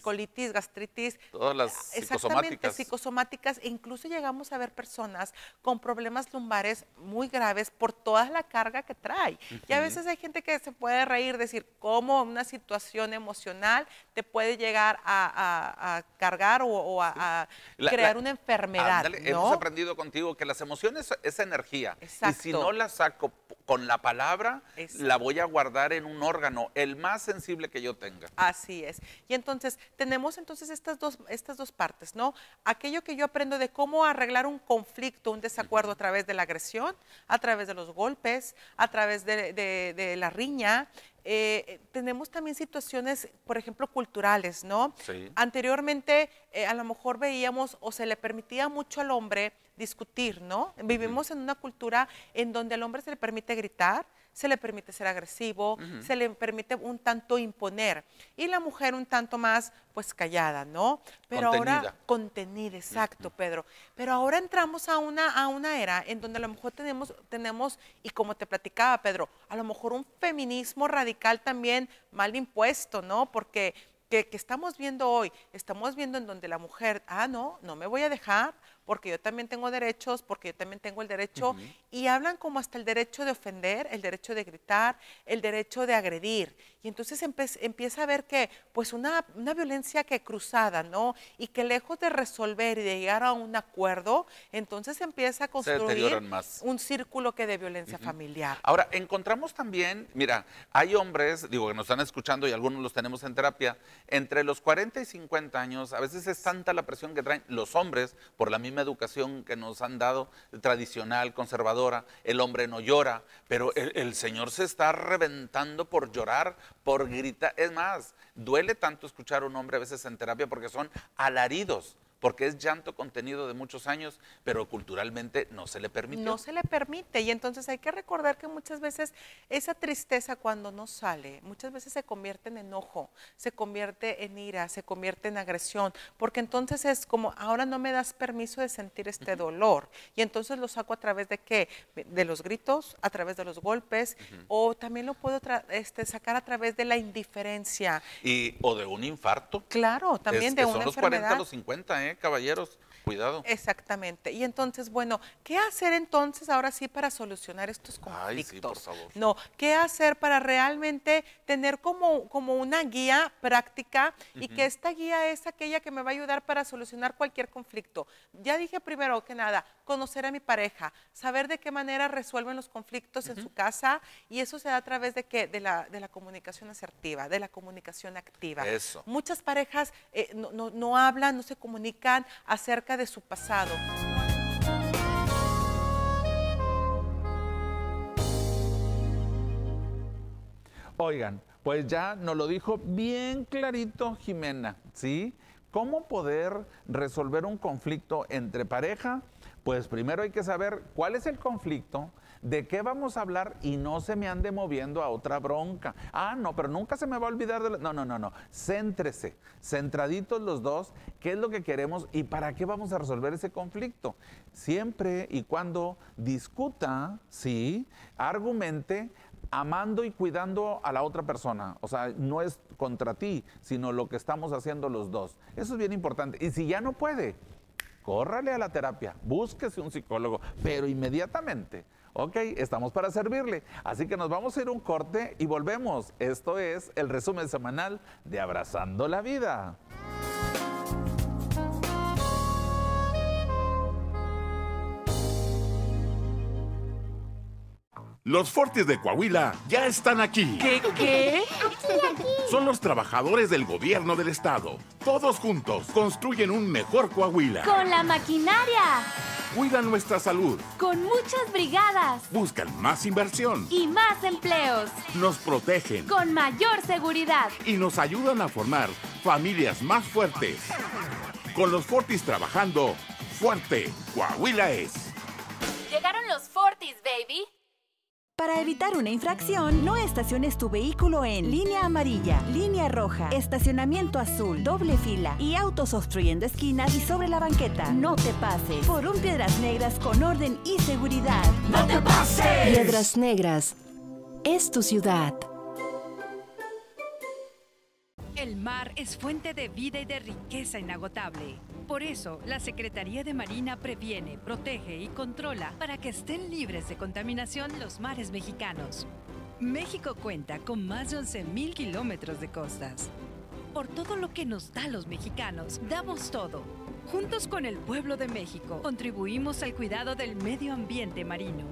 colitis, gastritis. Todas las psicosomáticas. psicosomáticas. E incluso llegamos a ver personas con problemas lumbares muy graves por toda la carga que trae. Y a veces hay gente que se puede reír, decir, cómo una situación emocional te puede llegar a, cargar o, a, crear una enfermedad. Hemos aprendido contigo que las emociones es energía. Y si no la saco con la palabra, la voy a guardar en un órgano. El más sensible que yo tenga. Así es. Y entonces tenemos entonces estas dos, estas dos partes, ¿no? Aquello que yo aprendo de cómo arreglar un conflicto, un desacuerdo a través de la agresión, a través de los golpes, a través de, la riña, eh, tenemos también situaciones, por ejemplo, culturales, ¿no? Sí. Anteriormente, eh, a lo mejor veíamos o se le permitía mucho al hombre discutir, ¿no? Vivimos en una cultura en donde al hombre se le permite gritar, se le permite ser agresivo, se le permite un tanto imponer y la mujer un tanto más pues callada, ¿no? Pero ahora contenida, exacto, Pedro. Pero ahora entramos a una a una era en donde a lo mejor tenemos tenemos y como te platicaba, Pedro, a lo mejor un feminismo radical también mal impuesto, ¿no? Porque que, que estamos viendo hoy, estamos viendo en donde la mujer, ah, no, no me voy a dejar, porque yo también tengo derechos, porque yo también tengo el derecho, y hablan como hasta el derecho de ofender, el derecho de gritar, el derecho de agredir. Y entonces empieza a ver que, pues, una, una, violencia que cruzada, ¿no? Y que lejos de resolver y de llegar a un acuerdo, entonces empieza a construir un círculo que de violencia familiar. Ahora, encontramos también, mira, hay hombres, digo, que nos están escuchando y algunos los tenemos en terapia, entre los 40 y 50 años, a veces es tanta la presión que traen los hombres por la misma educación que nos han dado, tradicional, conservadora, el hombre no llora, pero el, Señor se está reventando por llorar, por gritar. Es más, duele tanto escuchar a un hombre a veces en terapia porque son alaridos porque es llanto contenido de muchos años, pero culturalmente no se le permite. No se le permite y entonces hay que recordar que muchas veces esa tristeza cuando no sale, muchas veces se convierte en enojo, se convierte en ira, se convierte en agresión, porque entonces es como, ahora no me das permiso de sentir este dolor y entonces lo saco a través de qué? De los gritos, a través de los golpes o también lo puedo este, sacar a través de la indiferencia. Y, o de un infarto. Claro, también de una son los 40 los 50, ¿eh, caballeros? Cuidado. Exactamente. Y entonces, bueno, ¿qué hacer entonces ahora sí para solucionar estos conflictos? Ay, sí, por favor. No, ¿qué hacer para realmente tener como, como una guía práctica y que esta guía es aquella que me va a ayudar para solucionar cualquier conflicto? Ya dije primero que nada, conocer a mi pareja, saber de qué manera resuelven los conflictos en su casa y eso se da a través de qué? De la, de la comunicación asertiva, de la comunicación activa. Eso. Muchas parejas eh, no, no, no hablan, no se comunican acerca de su pasado. Oigan, pues ya nos lo dijo bien clarito Jimena, ¿sí? ¿Cómo poder resolver un conflicto entre pareja? Pues primero hay que saber cuál es el conflicto, de qué vamos a hablar y no se me ande moviendo a otra bronca. Ah, no, pero nunca se me va a olvidar de... No, no, no, no. Céntrese, centraditos los dos, qué es lo que queremos y para qué vamos a resolver ese conflicto. Siempre y cuando discuta, sí, argumente, amando y cuidando a la otra persona. O sea, no es contra ti, sino lo que estamos haciendo los dos. Eso es bien importante. Y si ya no puede, córrale a la terapia, búsquese un psicólogo, pero inmediatamente Ok, estamos para servirle. Así que nos vamos a ir a un corte y volvemos. Esto es el resumen semanal de Abrazando la Vida. Los Fortis de Coahuila ya están aquí. ¿Qué? ¿Qué? Aquí, aquí. Son los trabajadores del gobierno del estado. Todos juntos construyen un mejor Coahuila. Con la maquinaria cuidan nuestra salud. Con muchas brigadas. Buscan más inversión. Y más empleos. Nos protegen. Con mayor seguridad. Y nos ayudan a formar familias más fuertes. Con los Fortis trabajando, fuerte, Coahuila es. Llegaron los Fortis, baby. Para evitar una infracción, no estaciones tu vehículo en línea amarilla, línea roja, estacionamiento azul, doble fila y autos obstruyendo esquinas y sobre la banqueta. No te pases. Por un Piedras Negras con orden y seguridad. ¡No te pases! Piedras Negras es tu ciudad. El mar es fuente de vida y de riqueza inagotable. Por eso, la Secretaría de Marina previene, protege y controla para que estén libres de contaminación los mares mexicanos. México cuenta con más de 11.000 kilómetros de costas. Por todo lo que nos da los mexicanos, damos todo. Juntos con el pueblo de México, contribuimos al cuidado del medio ambiente marino.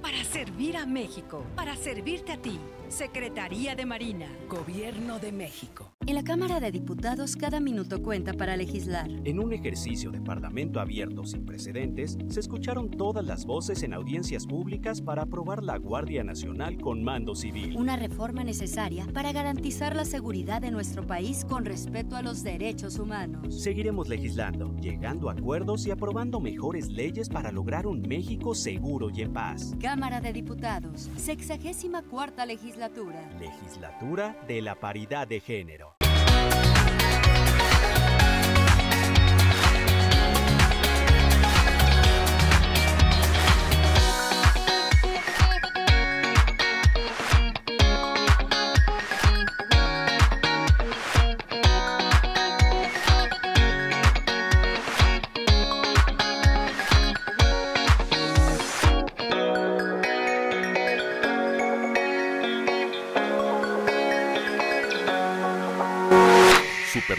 Para servir a México, para servirte a ti. Secretaría de Marina. Gobierno de México. En la Cámara de Diputados cada minuto cuenta para legislar. En un ejercicio de parlamento abierto sin precedentes, se escucharon todas las voces en audiencias públicas para aprobar la Guardia Nacional con mando civil. Una reforma necesaria para garantizar la seguridad de nuestro país con respeto a los derechos humanos. Seguiremos legislando, llegando a acuerdos y aprobando mejores leyes para lograr un México seguro y en paz. Cámara de Diputados, sexagésima cuarta legislatura. Legislatura de la paridad de género.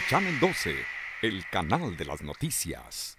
Channel 12, el canal de las noticias.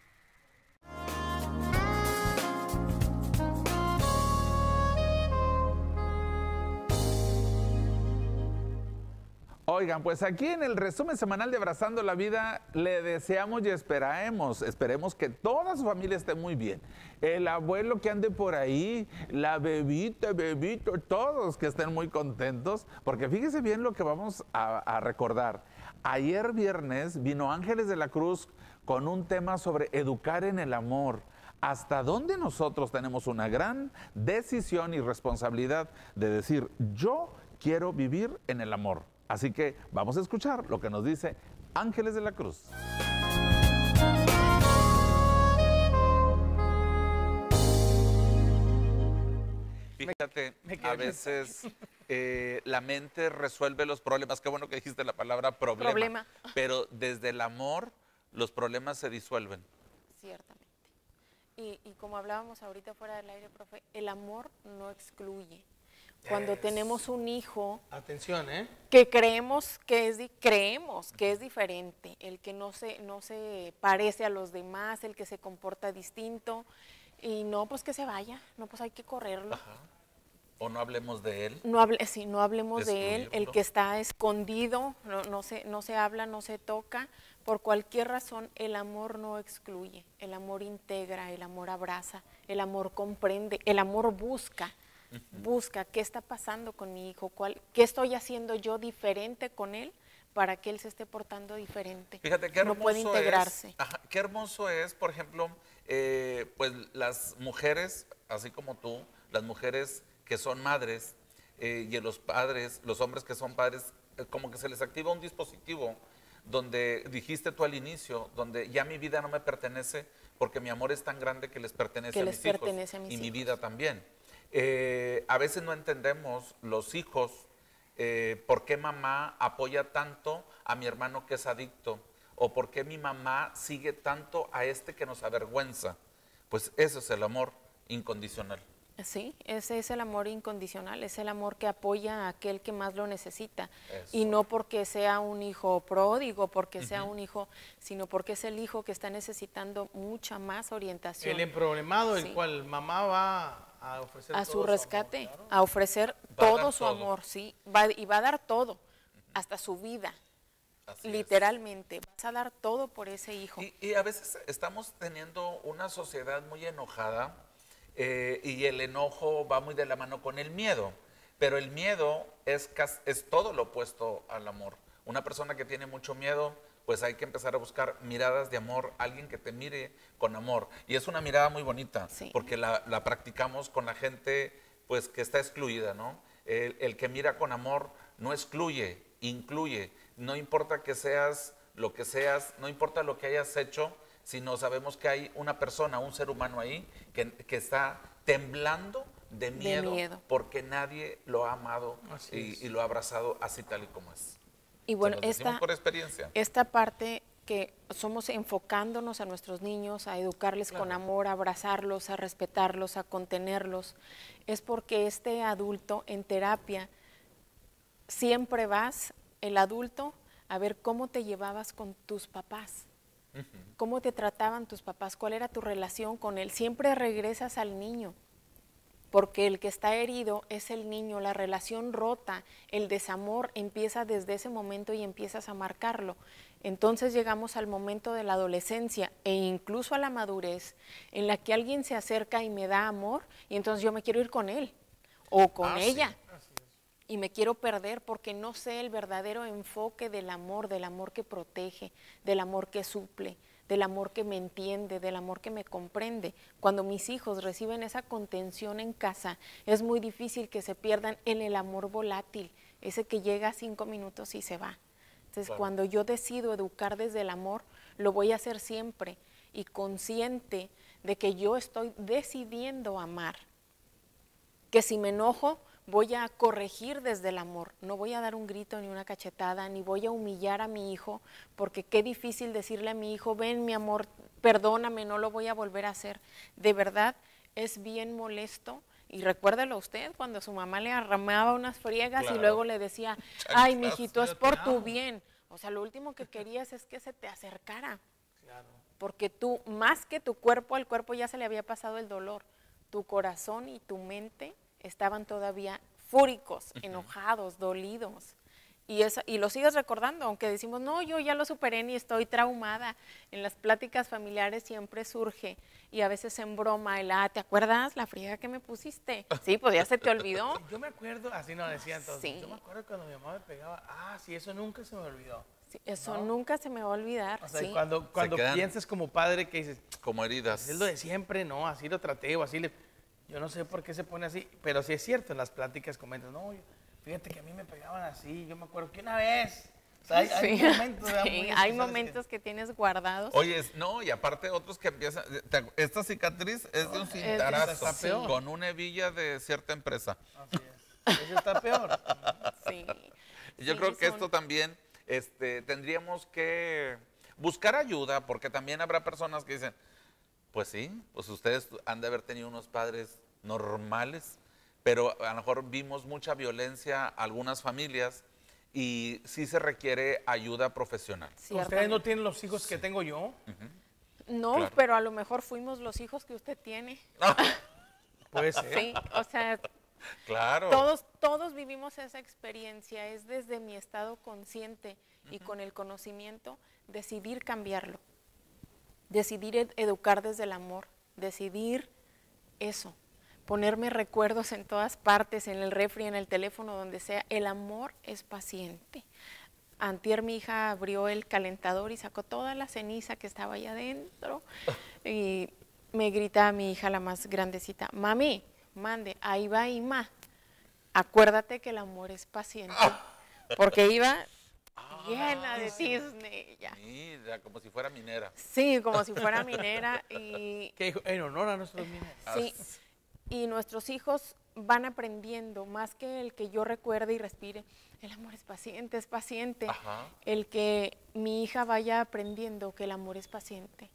Oigan, pues aquí en el resumen semanal de Abrazando la Vida le deseamos y esperamos, esperemos que toda su familia esté muy bien. El abuelo que ande por ahí, la bebita, bebito, todos que estén muy contentos, porque fíjese bien lo que vamos a, a recordar. Ayer viernes vino Ángeles de la Cruz con un tema sobre educar en el amor hasta dónde nosotros tenemos una gran decisión y responsabilidad de decir, yo quiero vivir en el amor. Así que vamos a escuchar lo que nos dice Ángeles de la Cruz. Fíjate, a veces eh, la mente resuelve los problemas. Qué bueno que dijiste la palabra problema. Problema. Pero desde el amor los problemas se disuelven. Ciertamente. Y, y como hablábamos ahorita fuera del aire, profe, el amor no excluye. Cuando tenemos un hijo Atención, ¿eh? que creemos que es creemos que es diferente, el que no se no se parece a los demás, el que se comporta distinto y no pues que se vaya, no pues hay que correrlo. O no hablemos de él. No hable, sí, no hablemos de él, el que está escondido, no, no se, no se habla, no se toca. Por cualquier razón, el amor no excluye, el amor integra, el amor abraza, el amor comprende, el amor busca, busca qué está pasando con mi hijo, cuál, qué estoy haciendo yo diferente con él para que él se esté portando diferente. Fíjate qué no hermoso puede integrarse. es. ajá, qué hermoso es, por ejemplo, eh, pues las mujeres, así como tú, las mujeres que son madres eh, y los padres, los hombres que son padres, eh, como que se les activa un dispositivo donde dijiste tú al inicio, donde ya mi vida no me pertenece porque mi amor es tan grande que les pertenece Que a les mis hijos pertenece a mis y mi vida también. Eh, a veces no entendemos los hijos eh, por qué mamá apoya tanto a mi hermano que es adicto o por qué mi mamá sigue tanto a este que nos avergüenza. Pues eso es el amor incondicional. Sí, ese es el amor incondicional, es el amor que apoya a aquel que más lo necesita. Eso. Y no porque sea un hijo pródigo, porque sea un hijo, sino porque es el hijo que está necesitando mucha más orientación. El emproblemado, Sí. el cual mamá va a ofrecer a todo su amor, rescate, claro. a ofrecer Va todo su todo. amor, sí, va- y va a dar todo, hasta su vida. Literalmente, vas a dar todo por ese hijo. Y, y a veces estamos teniendo una sociedad muy enojada eh, y el enojo va muy de la mano con el miedo. Pero el miedo es, es todo lo opuesto al amor. Una persona que tiene mucho miedo, pues hay que empezar a buscar miradas de amor, alguien que te mire con amor. Y es una mirada muy bonita, porque la, la practicamos con la gente pues que está excluida, ¿no? El, el que mira con amor no excluye, incluye. No importa que seas lo que seas, no importa lo que hayas hecho, sino sabemos que hay una persona, un ser humano ahí que, que está temblando de miedo, miedo. porque nadie lo ha amado y, lo ha abrazado así tal y como es. Y bueno, esta, por experiencia. esta parte que somos enfocándonos a nuestros niños, a educarles con amor, a abrazarlos, a respetarlos, a contenerlos, es porque este adulto en terapia siempre vas, el adulto, a ver cómo te llevabas con tus papás, cómo te trataban tus papás, cuál era tu relación con él. Siempre regresas al niño porque el que está herido es el niño, la relación rota, el desamor empieza desde ese momento y empiezas a marcarlo. Entonces llegamos al momento de la adolescencia e incluso a la madurez en la que alguien se acerca y me da amor y entonces yo me quiero ir con él o con Ah, sí. Y me quiero perder porque no sé el verdadero enfoque del amor, del amor que protege, del amor que suple, del amor que me entiende, del amor que me comprende. Cuando mis hijos reciben esa contención en casa, es muy difícil que se pierdan en el amor volátil, ese que llega cinco minutos y se va. Entonces, Claro. cuando yo decido educar desde el amor, lo voy a hacer siempre y consciente de que yo estoy decidiendo amar que si me enojo voy a corregir desde el amor, no voy a dar un grito ni una cachetada, ni voy a humillar a mi hijo, porque qué difícil decirle a mi hijo, ven mi amor, perdóname, no lo voy a volver a hacer. De verdad es bien molesto. Y recuérdelo usted cuando su mamá le arramaba unas friegas Claro. y luego le decía, ay, mijito, es por tu bien. O sea, lo último que querías es que se te acercara porque tú, más que tu cuerpo, al cuerpo ya se le había pasado el dolor. Tu corazón y tu mente estaban todavía fúricos, enojados, dolidos. Y, esa, y lo sigues recordando, aunque decimos, no, yo ya lo superé ni estoy traumada. En las pláticas familiares siempre surge, y a veces en broma, el, ah, ¿te acuerdas la friega que me pusiste? Sí, pues ya se te olvidó. Yo me acuerdo, así no decían todos, Sí. yo me acuerdo cuando mi mamá me pegaba, ah, sí, eso nunca se me olvidó. Sí, eso nunca se me va a olvidar. O sea, sí. cuando, cuando piensas como padre que dices, Como heridas. es lo de siempre, no, así lo traté o así le... Yo no sé por qué se pone así, pero sí es cierto, en las pláticas comentan, no, yo- fíjate que a mí me pegaban así, yo me acuerdo que una vez... O sea, hay, hay Sí, momentos, sí, muy hay momentos que tienes guardados. Oye, es- no, y aparte otros que empiezan. te Esta cicatriz es de un es- cintarazo con una hebilla de cierta empresa. que- Eso está peor. Sí. Yo Sí, creo que son- esto también este, tendríamos que buscar ayuda, porque también habrá personas que dicen, pues sí, pues ustedes han de haber tenido unos padres normales, pero a lo mejor vimos mucha violencia a algunas familias y sí se requiere ayuda profesional. ¿Ustedes no tienen los hijos que tengo yo? No, Claro. pero a lo mejor fuimos los hijos que usted tiene. Puede ser. Sí, o sea, Claro. todos, todos vivimos esa experiencia. Es desde mi estado consciente y con el conocimiento decidir cambiarlo. Decidir ed- educar desde el amor. Decidir eso. Ponerme recuerdos en todas partes, en el refri, en el teléfono, donde sea. El amor es paciente. Antier mi hija abrió el calentador y sacó toda la ceniza que estaba ahí adentro. Y me grita a mi hija, la más grandecita, mami, mande, ahí va Ima. Acuérdate que el amor es paciente. Porque iba llena de cisne. Ya. Mira, como si fuera minera. Sí, como si fuera minera. Y Que dijo, en honor a nuestros mineros. Sí, y nuestros hijos van aprendiendo, más que el que yo recuerde y respire, el amor es paciente, es paciente. Ajá. El que mi hija vaya aprendiendo que el amor es paciente.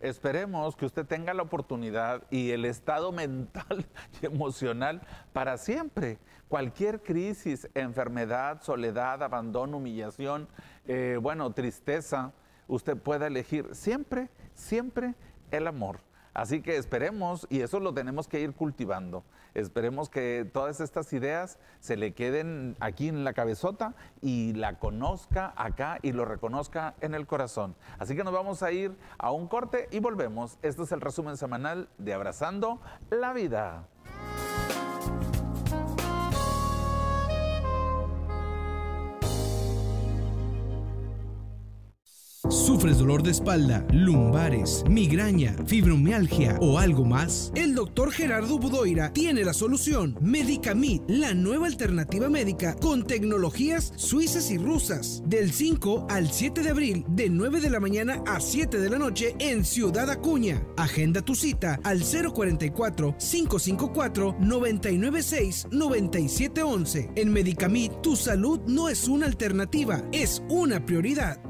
Esperemos que usted tenga la oportunidad y el estado mental y emocional para siempre. Cualquier crisis, enfermedad, soledad, abandono, humillación, eh, bueno, tristeza, usted pueda elegir siempre, siempre el amor. Así que esperemos, y eso lo tenemos que ir cultivando, esperemos que todas estas ideas se le queden aquí en la cabezota y la conozca acá y lo reconozca en el corazón. Así que nos vamos a ir a un corte y volvemos. Este es el resumen semanal de Abrazando la Vida. ¿Sufres dolor de espalda, lumbares, migraña, fibromialgia o algo más? El doctor Gerardo Budoira tiene la solución. Medicamit, la nueva alternativa médica con tecnologías suizas y rusas. Del 5 al 7 de abril, de 9 de la mañana a 7 de la noche en Ciudad Acuña. Agenda tu cita al 044-554-996-9711. En Medicamit, tu salud no es una alternativa, es una prioridad.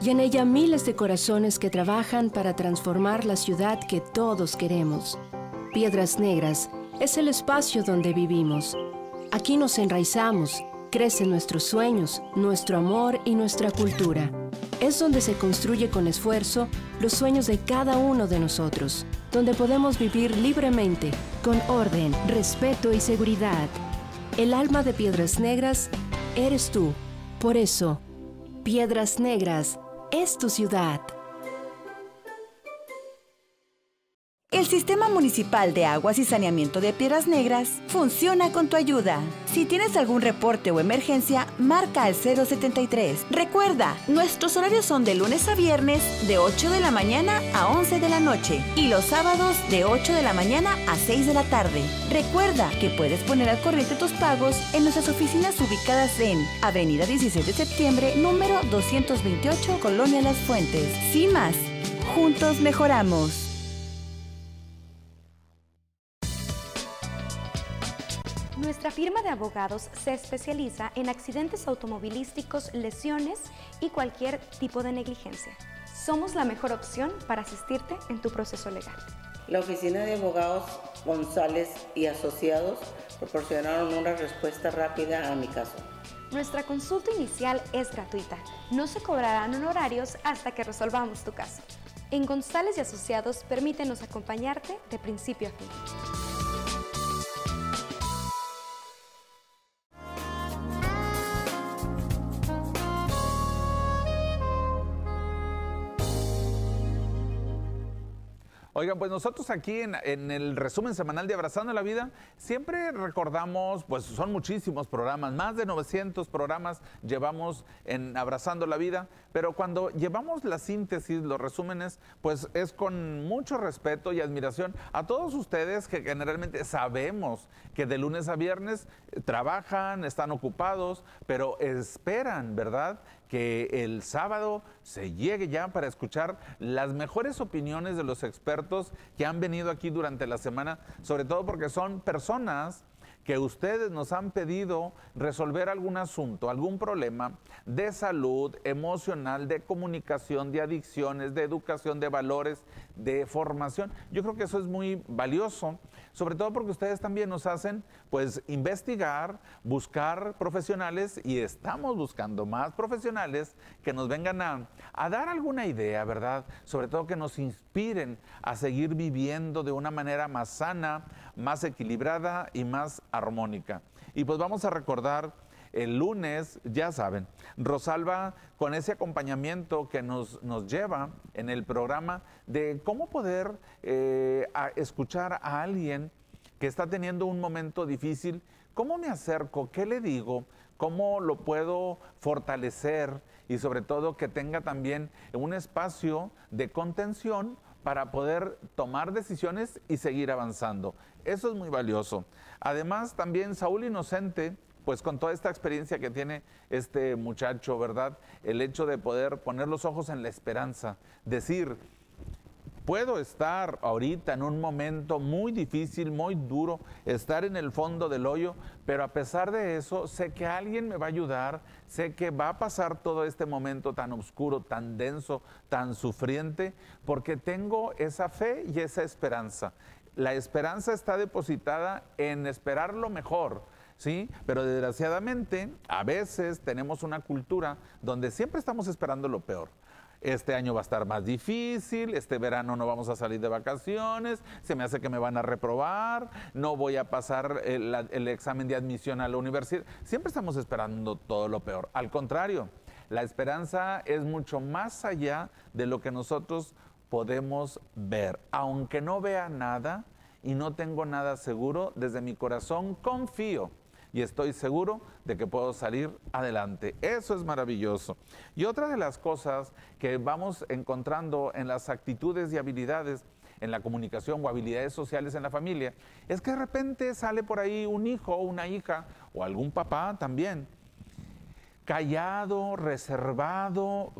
y en ella miles de corazones que trabajan para transformar la ciudad que todos queremos. Piedras Negras es el espacio donde vivimos. Aquí nos enraizamos, crecen nuestros sueños, nuestro amor y nuestra cultura. Es donde se construye con esfuerzo los sueños de cada uno de nosotros, donde podemos vivir libremente, con orden, respeto y seguridad. El alma de Piedras Negras eres tú. Por eso, Piedras Negras es tu ciudad. El Sistema Municipal de Aguas y Saneamiento de Piedras Negras funciona con tu ayuda. Si tienes algún reporte o emergencia, marca al 073. Recuerda, nuestros horarios son de lunes a viernes de 8 de la mañana a 11 de la noche y los sábados de 8 de la mañana a 6 de la tarde. Recuerda que puedes poner al corriente tus pagos en nuestras oficinas ubicadas en Avenida 16 de Septiembre, número 228, Colonia Las Fuentes. Sin más, juntos mejoramos. Nuestra firma de abogados se especializa en accidentes automovilísticos, lesiones y cualquier tipo de negligencia. Somos la mejor opción para asistirte en tu proceso legal. La oficina de abogados González y Asociados proporcionaron una respuesta rápida a mi caso. Nuestra consulta inicial es gratuita. No se cobrarán honorarios hasta que resolvamos tu caso. En González y Asociados permítenos acompañarte de principio a fin. Oigan, pues nosotros aquí en, el resumen semanal de Abrazando la Vida siempre recordamos, pues son muchísimos programas, más de 900 programas llevamos en Abrazando la Vida, pero cuando llevamos la síntesis, los resúmenes, pues es con mucho respeto y admiración a todos ustedes que generalmente sabemos que de lunes a viernes trabajan, están ocupados, pero esperan, ¿verdad? Que el sábado se llegue ya para escuchar las mejores opiniones de los expertos que han venido aquí durante la semana, sobre todo porque son personas que ustedes nos han pedido resolver algún asunto, algún problema de salud emocional, de comunicación, de adicciones, de educación, de valores, de formación. Yo creo que eso es muy valioso sobre todo porque ustedes también nos hacen pues investigar, buscar profesionales y estamos buscando más profesionales que nos vengan a, a dar alguna idea, ¿verdad? Sobre todo que nos inspiren a seguir viviendo de una manera más sana, más equilibrada y más armónica. Y pues vamos a recordar el lunes, ya saben, Rosalba con ese acompañamiento que nos, nos lleva en el programa de cómo poder eh, escuchar a alguien que está teniendo un momento difícil, ¿cómo me acerco? ¿Qué le digo? ¿Cómo lo puedo fortalecer? Y sobre todo que tenga también un espacio de contención para poder tomar decisiones y seguir avanzando. Eso es muy valioso. Además, también Saúl Inocente pues con toda esta experiencia que tiene este muchacho, ¿verdad? El hecho de poder poner los ojos en la esperanza, decir, puedo estar ahorita en un momento muy difícil, muy duro, estar en el fondo del hoyo, pero a pesar de eso, sé que alguien me va a ayudar, sé que va a pasar todo este momento tan oscuro, tan denso, tan sufriente, porque tengo esa fe y esa esperanza. La esperanza está depositada en esperar lo mejor ¿sí? Pero desgraciadamente, a veces tenemos una cultura donde siempre estamos esperando lo peor. Este año va a estar más difícil, este verano no vamos a salir de vacaciones, se me hace que me van a reprobar, no voy a pasar el, el examen de admisión a la universidad. Siempre estamos esperando todo lo peor. Al contrario, la esperanza es mucho más allá de lo que nosotros podemos ver. Aunque no vea nada y no tengo nada seguro, desde mi corazón confío y estoy seguro de que puedo salir adelante. Eso es maravilloso. Y otra de las cosas que vamos encontrando en las actitudes y habilidades en la comunicación o habilidades sociales en la familia, es que de repente sale por ahí un hijo o una hija o algún papá también, callado, reservado,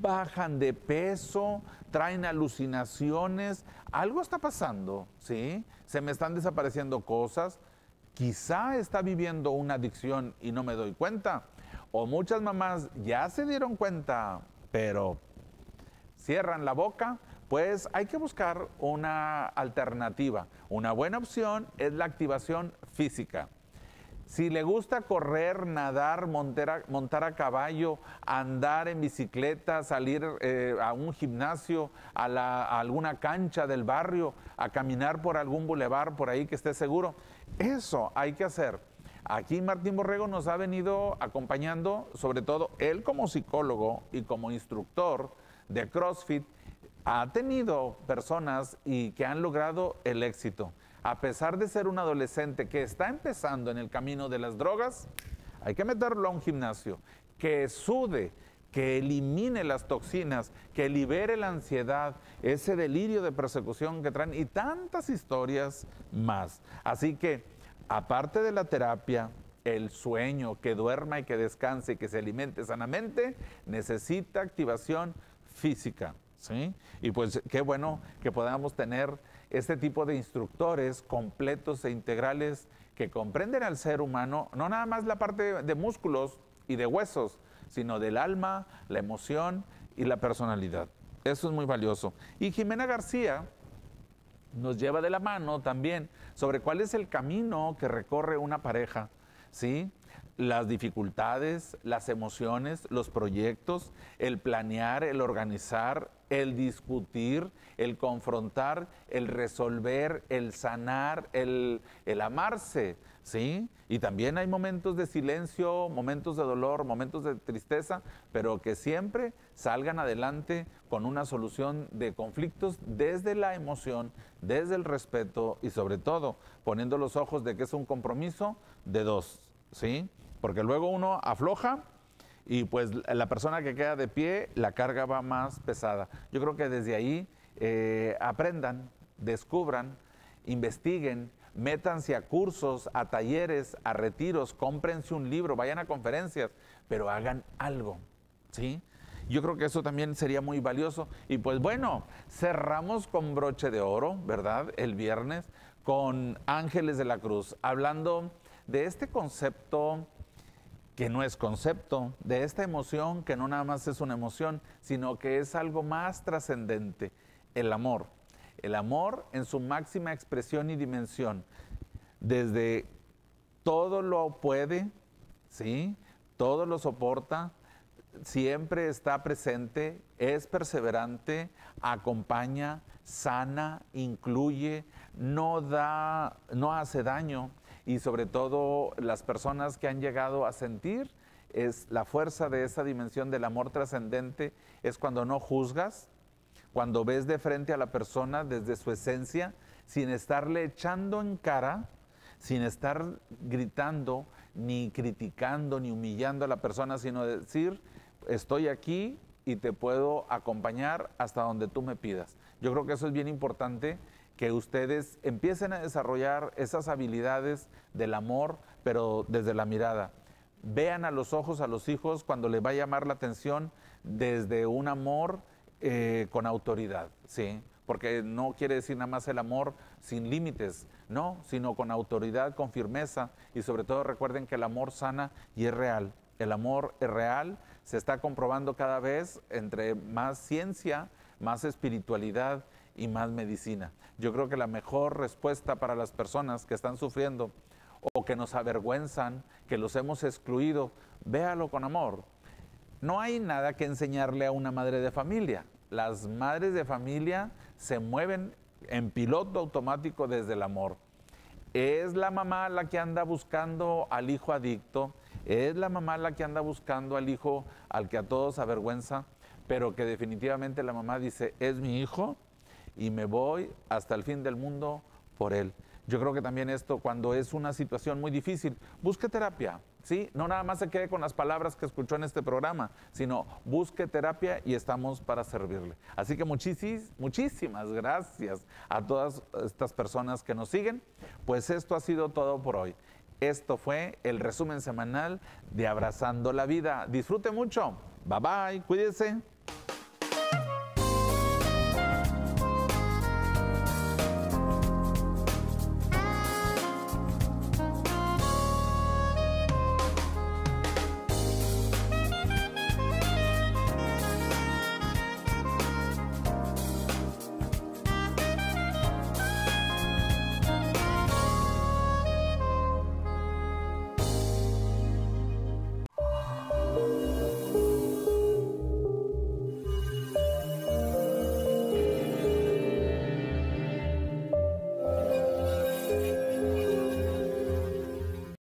bajan de peso, traen alucinaciones, algo está pasando, ¿sí? Se me están desapareciendo cosas, quizá está viviendo una adicción y no me doy cuenta. O muchas mamás ya se dieron cuenta, pero cierran la boca, pues hay que buscar una alternativa. Una buena opción es la activación física. Si le gusta correr, nadar, montar a, caballo, andar en bicicleta, salir eh, a un gimnasio, a, a alguna cancha del barrio, a caminar por algún bulevar por ahí que esté seguro, eso hay que hacer. Aquí Martín Borrego nos ha venido acompañando, sobre todo él como psicólogo y como instructor de CrossFit, ha tenido personas y que han logrado el éxito. A pesar de ser un adolescente que está empezando en el camino de las drogas, hay que meterlo a un gimnasio, que sude, que elimine las toxinas, que libere la ansiedad, ese delirio de persecución que traen y tantas historias más. Así que, aparte de la terapia, el sueño, que duerma y que descanse y que se alimente sanamente, necesita activación física. ¿sí? Y pues qué bueno que podamos tener este tipo de instructores completos e integrales que comprenden al ser humano, no nada más la parte de músculos y de huesos, sino del alma, la emoción y la personalidad. Eso es muy valioso. Y Jimena García nos lleva de la mano también sobre cuál es el camino que recorre una pareja, ¿sí? Las dificultades, las emociones, los proyectos, el planear, el organizar, el discutir, el confrontar, el resolver, el sanar, el, el amarse, ¿sí? Y también hay momentos de silencio, momentos de dolor, momentos de tristeza, pero que siempre salgan adelante con una solución de conflictos desde la emoción, desde el respeto y sobre todo poniendo los ojos de que es un compromiso de dos, ¿sí? Porque luego uno afloja y pues la persona que queda de pie, la carga va más pesada. Yo creo que desde ahí eh, aprendan, descubran, investiguen, métanse a cursos, a talleres, a retiros, cómprense un libro, vayan a conferencias, pero hagan algo, ¿sí? Yo creo que eso también sería muy valioso. Y pues bueno, cerramos con broche de oro, ¿verdad? El viernes con Ángeles de la Cruz, hablando de este concepto que no es concepto, de esta emoción que no nada más es una emoción, sino que es algo más trascendente, el amor. El amor en su máxima expresión y dimensión, desde todo lo puede, ¿sí? Todo lo soporta, siempre está presente, es perseverante, acompaña, sana, incluye, no da, no hace daño y sobre todo las personas que han llegado a sentir es la fuerza de esa dimensión del amor trascendente es cuando no juzgas, cuando ves de frente a la persona desde su esencia, sin estarle echando en cara, sin estar gritando, ni criticando, ni humillando a la persona, sino decir, estoy aquí y te puedo acompañar hasta donde tú me pidas. Yo creo que eso es bien importante que ustedes empiecen a desarrollar esas habilidades del amor, pero desde la mirada. Vean a los ojos a los hijos cuando les va a llamar la atención desde un amor eh, con autoridad, ¿sí? Porque no quiere decir nada más el amor sin límites, no, sino con autoridad, con firmeza y sobre todo recuerden que el amor sana y es real. El amor es real, se está comprobando cada vez entre más ciencia, más espiritualidad y más medicina. Yo creo que la mejor respuesta para las personas que están sufriendo o que nos avergüenzan, que los hemos excluido, véalo con amor. No hay nada que enseñarle a una madre de familia. Las madres de familia se mueven en piloto automático desde el amor. Es la mamá la que anda buscando al hijo adicto, es la mamá la que anda buscando al hijo al que a todos avergüenza, pero que definitivamente la mamá dice, es mi hijo y me voy hasta el fin del mundo por él. Yo creo que también esto, cuando es una situación muy difícil, busque terapia, ¿sí? No nada más se quede con las palabras que escuchó en este programa, sino busque terapia y estamos para servirle. Así que muchísimas gracias a todas estas personas que nos siguen. Pues esto ha sido todo por hoy. Esto fue el resumen semanal de Abrazando la Vida. Disfrute mucho. Bye bye, cuídense.